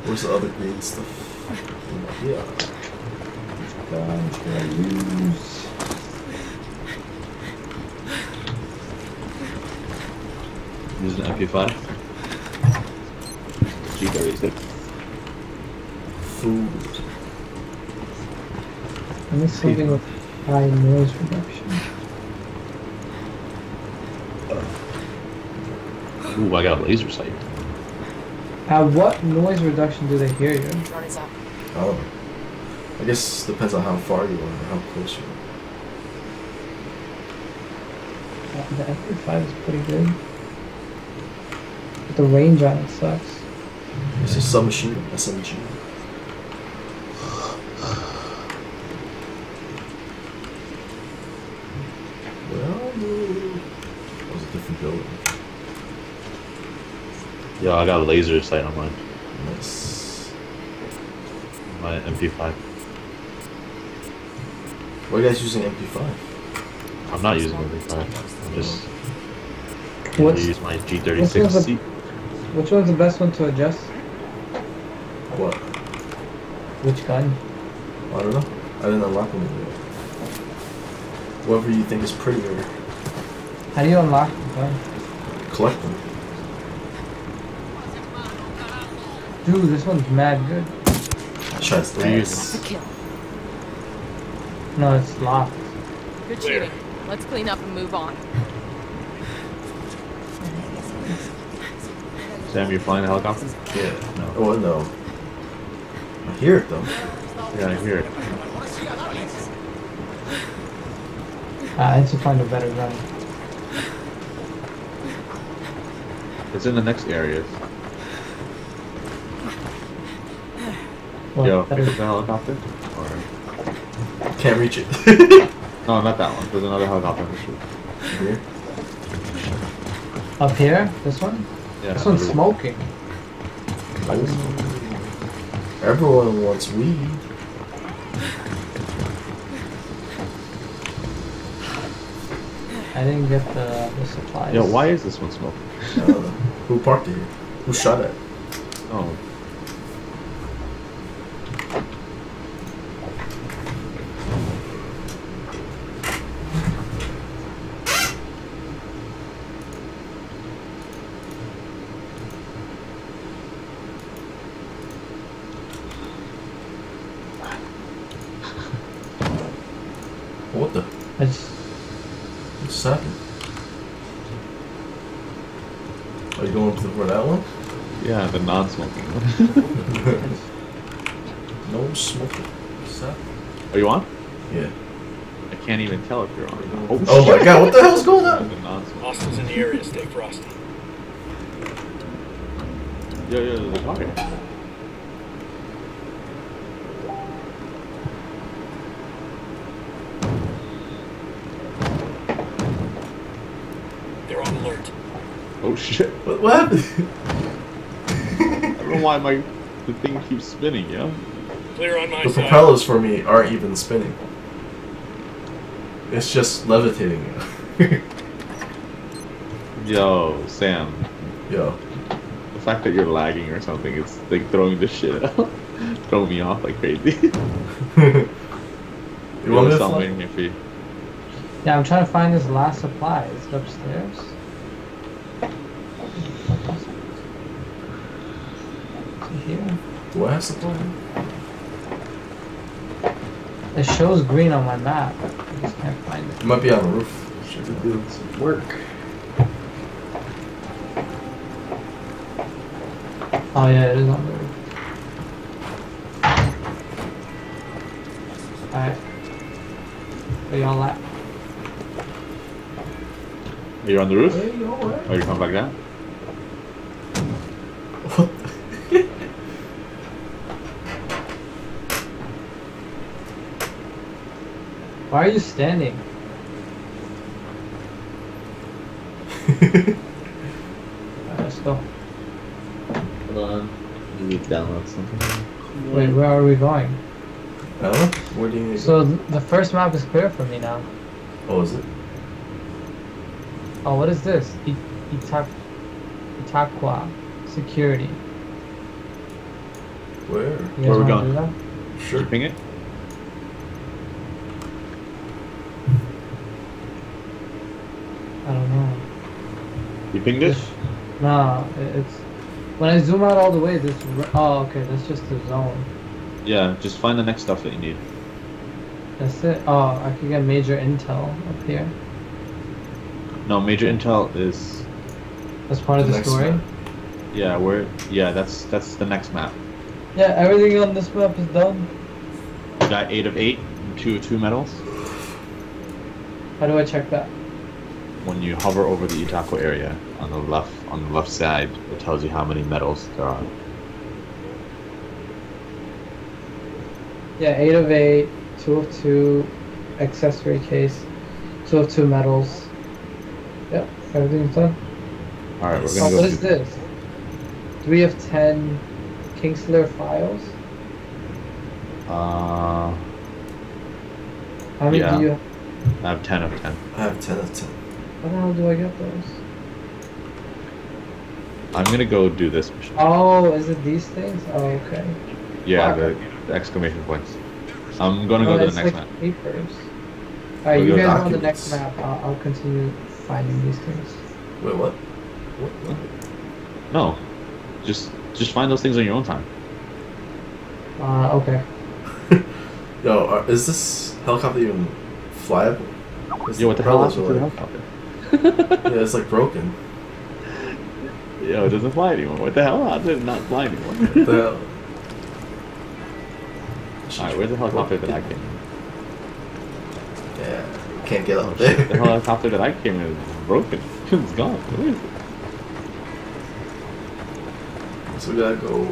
Where's the other green stuff? Yeah. Um, Gun should I use? Using MP5. G36. Food. I need something with high noise reduction. Ooh, I got a laser sight. At what noise reduction do they hear you? Drone is up. I don't know. I guess depends on how far you are or how close you are. Uh, The MP5 is pretty good. But the range on it sucks. It's a submachine, SMG. Well, that was a different building. Yo, I got a laser sight on mine. Nice. My MP5. Why are you guys using MP5? I'm not using MP5. I'm just gonna What's, use my G36 one's a- C. which one's the best one to adjust? What? Which gun? I don't know. I didn't unlock them yet. Whoever you think is prettier, How do you unlock the gun? collect them. Dude, this one's mad good. Chest. Use- That's a kill. No, it's locked. Good Clear. shooting. Let's clean up and move on. *laughs* Sam, you're flying the helicopter? Yeah. No. Oh no. I hear it though. Yeah, I hear it. Ah, I need to find a better gun. It's in the next areas. Well, Yo, pick better- up the helicopter. Or... Can't reach it. *laughs* No, not that one. There's another helicopter. Here. Up here? This one? Yeah, This one's another- smoking. Everyone wants weed. I didn't get the, the supplies. Yo, why is this one smoking? I. Who parked it? Who shot it? Oh, What the? I just, What's? Are you going to for that one? yeah, the non-smoking one. *laughs* No smoking. What's happening? Are you on? Yeah. I can't even tell if you're on. Oh my god, what the hell's going on? The non-smoking. In the area. Stay frosty. Yo, yo, there's a car here. They're on alert. Oh shit! What, what happened? I don't know why my the thing keeps spinning. Yeah. Clear on my the side. propellers for me aren't even spinning. It's just levitating. *laughs* Yo, Sam. Yo. The fact that you're lagging or something is like throwing this shit out. *laughs* throwing me off like crazy. *laughs* you want to stop waiting here for you. yeah, I'm trying to find this last supply. Is it upstairs? Is it here? Do I have supply? It shows green on my map. I just can't find it. It might be on the roof. Should be doing some work. Oh yeah, it is on the roof. Alright. Where y'all at? Are you on the roof? Are alright. You coming back down? Why are you standing? Alright, *laughs* let's go. Hold on. You need to download something. Wait, where are we going? I. Where do you need So th- the first map is clear for me now. go? Oh, is it? Oh, what is this? I- Itak- Itacua security. Where? You guys Where we going? do Sure. ping it? I don't know. You pinged it? No, it- it's when I zoom out all the way. This. Oh, okay. That's just the zone. Yeah, just find the next stuff that you need. That's it. Oh, I could get major intel up here. No, major intel is That's part of The the, story. map. yeah, where yeah, that's that's the next map. Yeah, everything on this map is done. You got eight of eight, two of two medals. How do I check that? When you hover over the Itacua area on the left on the left side, it tells you how many medals there are. Yeah, eight of eight, two of two, accessory case, two of two medals. Yep, everything's done. All right, we're Oh, gonna go. what is through- this? Three of ten Kingslayer files. Uh, How many Yeah. do you? I have ten of ten. I have 10 of 10. How the hell do I get those? I'm gonna go do this mission. Oh, is it these things? Oh, okay. Yeah, the, the exclamation points. I'm gonna oh, go to the next like map. papers. Alright, We you got guys on the next map. I'll, I'll continue finding these things. Wait, what? What? what? No, just just find those things on your own time. Uh, okay. *laughs* Yo, are, is this helicopter even flyable? Is Yo, what the hell propellers happened to the helicopter? *laughs* Yeah, it's like broken. Yo, it doesn't fly anymore. What the hell? How did it not fly anymore? What *laughs* the hell? Alright, where's the helicopter that I came in? Yeah, can't get Oh, up shit, the there. helicopter that I came in is broken. *laughs* It's gone. Where is it? so we gotta go.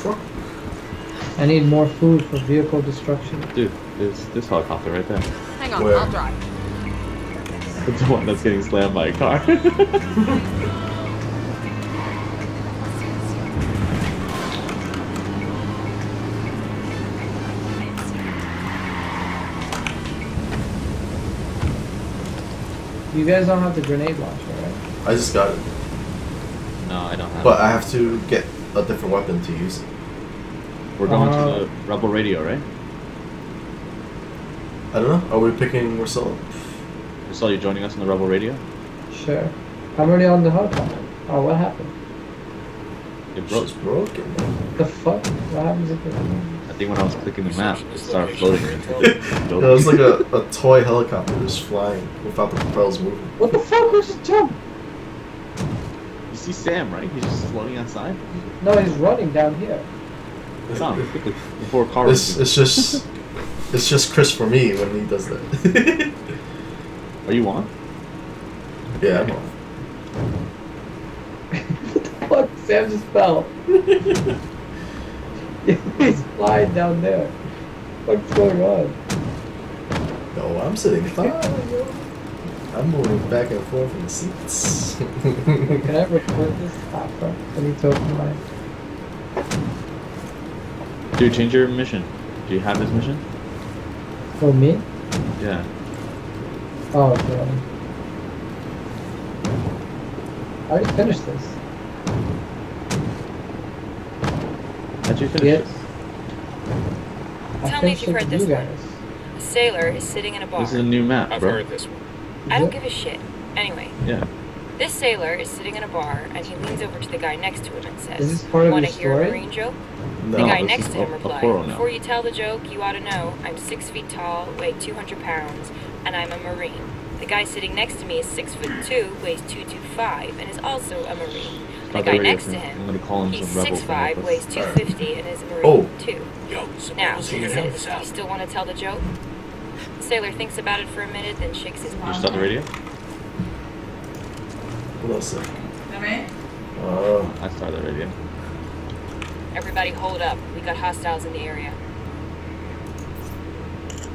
Truck. I need more food for vehicle destruction. Dude, there's this helicopter right there. Hang on, Where? I'll drive. It's *laughs* the one that's getting slammed by a car. You guys don't have the grenade launcher, right? I just got it, no, I don't have but it. I have to get a different weapon to use. We're going Uh, to the Rebel Radio, right? I don't know. Are we picking Marcelo? We saw you joining us on the Rebel Radio. Sure. I'm already on the helicopter. Oh, what happened? It broke. It's broken. Man. The fuck? What happens if it... I think when I was clicking the map, it started floating. *laughs* It was like a, a toy helicopter just flying without the propellers moving. What the fuck? Where's the jump? You see Sam, right? He's just floating outside. No, he's running down here. Tom, quickly, before a car. It's, it's just *laughs* it's just Chris for me when he does that. Are you on? yeah, I'm on. what *laughs* the fuck? Sam just fell. *laughs* he's flying down there. What's going on? No, I'm sitting fine. yo. I'm moving back and forth in the seats. *laughs* Can I record this after? I need to open my... Dude, change your mission. Do you have this mission? For me? Yeah. Oh, okay. I already finished this. How'd you finish Yes. it? Tell me if you've heard this you one. A sailor is sitting in a bar. This is a new map, I've bro. heard this one. I don't give a shit. Anyway, Yeah. This sailor is sitting in a bar and he leans over to the guy next to him and says, Is this part of Want your to hear a story? marine joke? no, the guy next to him a- a replied. Before you tell the joke, you ought to know I'm six feet tall, weigh 200 pounds, and I'm a Marine. The guy sitting next to me is six foot two, weighs 225, and is also a Marine. The guy next to him, I'm gonna call him he's some rebel six five, from weighs 250, and is a Marine Oh. too. Yo, some Now, he here says, "Do you still want to tell the joke?" The sailor thinks about it for a minute, then shakes his You head. start the radio? Hold on a sec. Uh, I started the radio. Everybody hold up. We got hostiles in the area.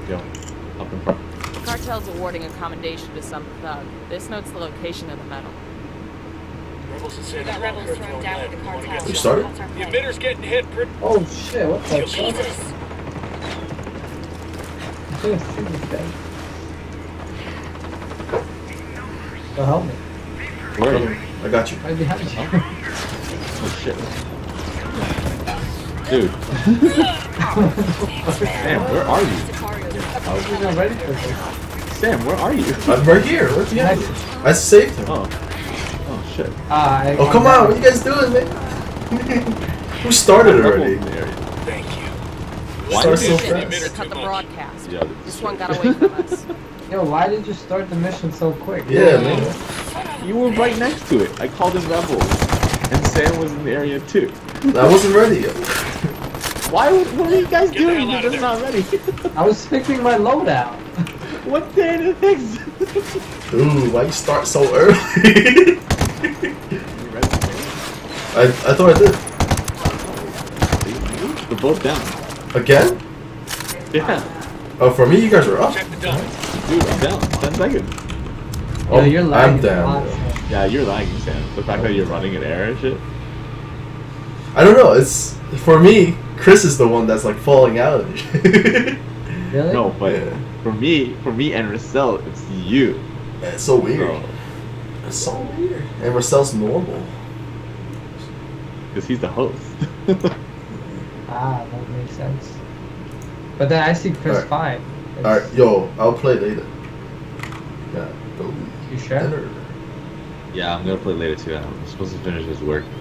Yo, up in front. The cartel's awarding a commendation to some thug. This notes the location of the medal. Rebels in We got rebels Barbara throwing throwing down lead. with the You wanna cartel. get You started? The emitter's getting hit pretty... Oh shit, what the fuck? Jesus! I can't Where are you? I got you. Right behind you. Oh shit. Dude. Sam, where are you? I was even ready for this. Sam, where are you? I'm right here. Where's the other? I saved him. Oh. Oh shit. Ah, I, Oh, come on. What are you guys doing, man? *laughs* Who started Rebels already? in the area. Thank you. Why Start so fast. Cut the broadcast. Yeah, This one got away from us. *laughs* Yo, why did you start the mission so quick? Yeah, man. You were right next to it. I called him Rebel. And Sam was in the area too. I wasn't ready yet. Why would, what are you guys Get doing? hell out You're just not ready. I was fixing my loadout. *laughs* what day did it fix? Ooh, why you start so early? You *laughs* ready? I, I thought I did. We're both down. Again? Yeah. Oh, for me, you guys were up. Check the dump. Dude, I'm down. 10 seconds. Oh, Yo, you're lying. I'm down. lot, Sam. Yeah, you're lagging, Sam. The fact that you're running in air and shit. I don't know. It's for me. Chris is the one that's like falling out. Of. *laughs* Really? No, but Yeah. for me, for me and Rasel, it's you. it's so weird. Bro. It's so weird. And Marcel's normal. Because he's the host. Ah, that makes sense. But then I see Chris Alright. fine. Alright, yo, I'll play later. Yeah, go You? Yeah, I'm gonna play later too. I'm supposed to finish this work.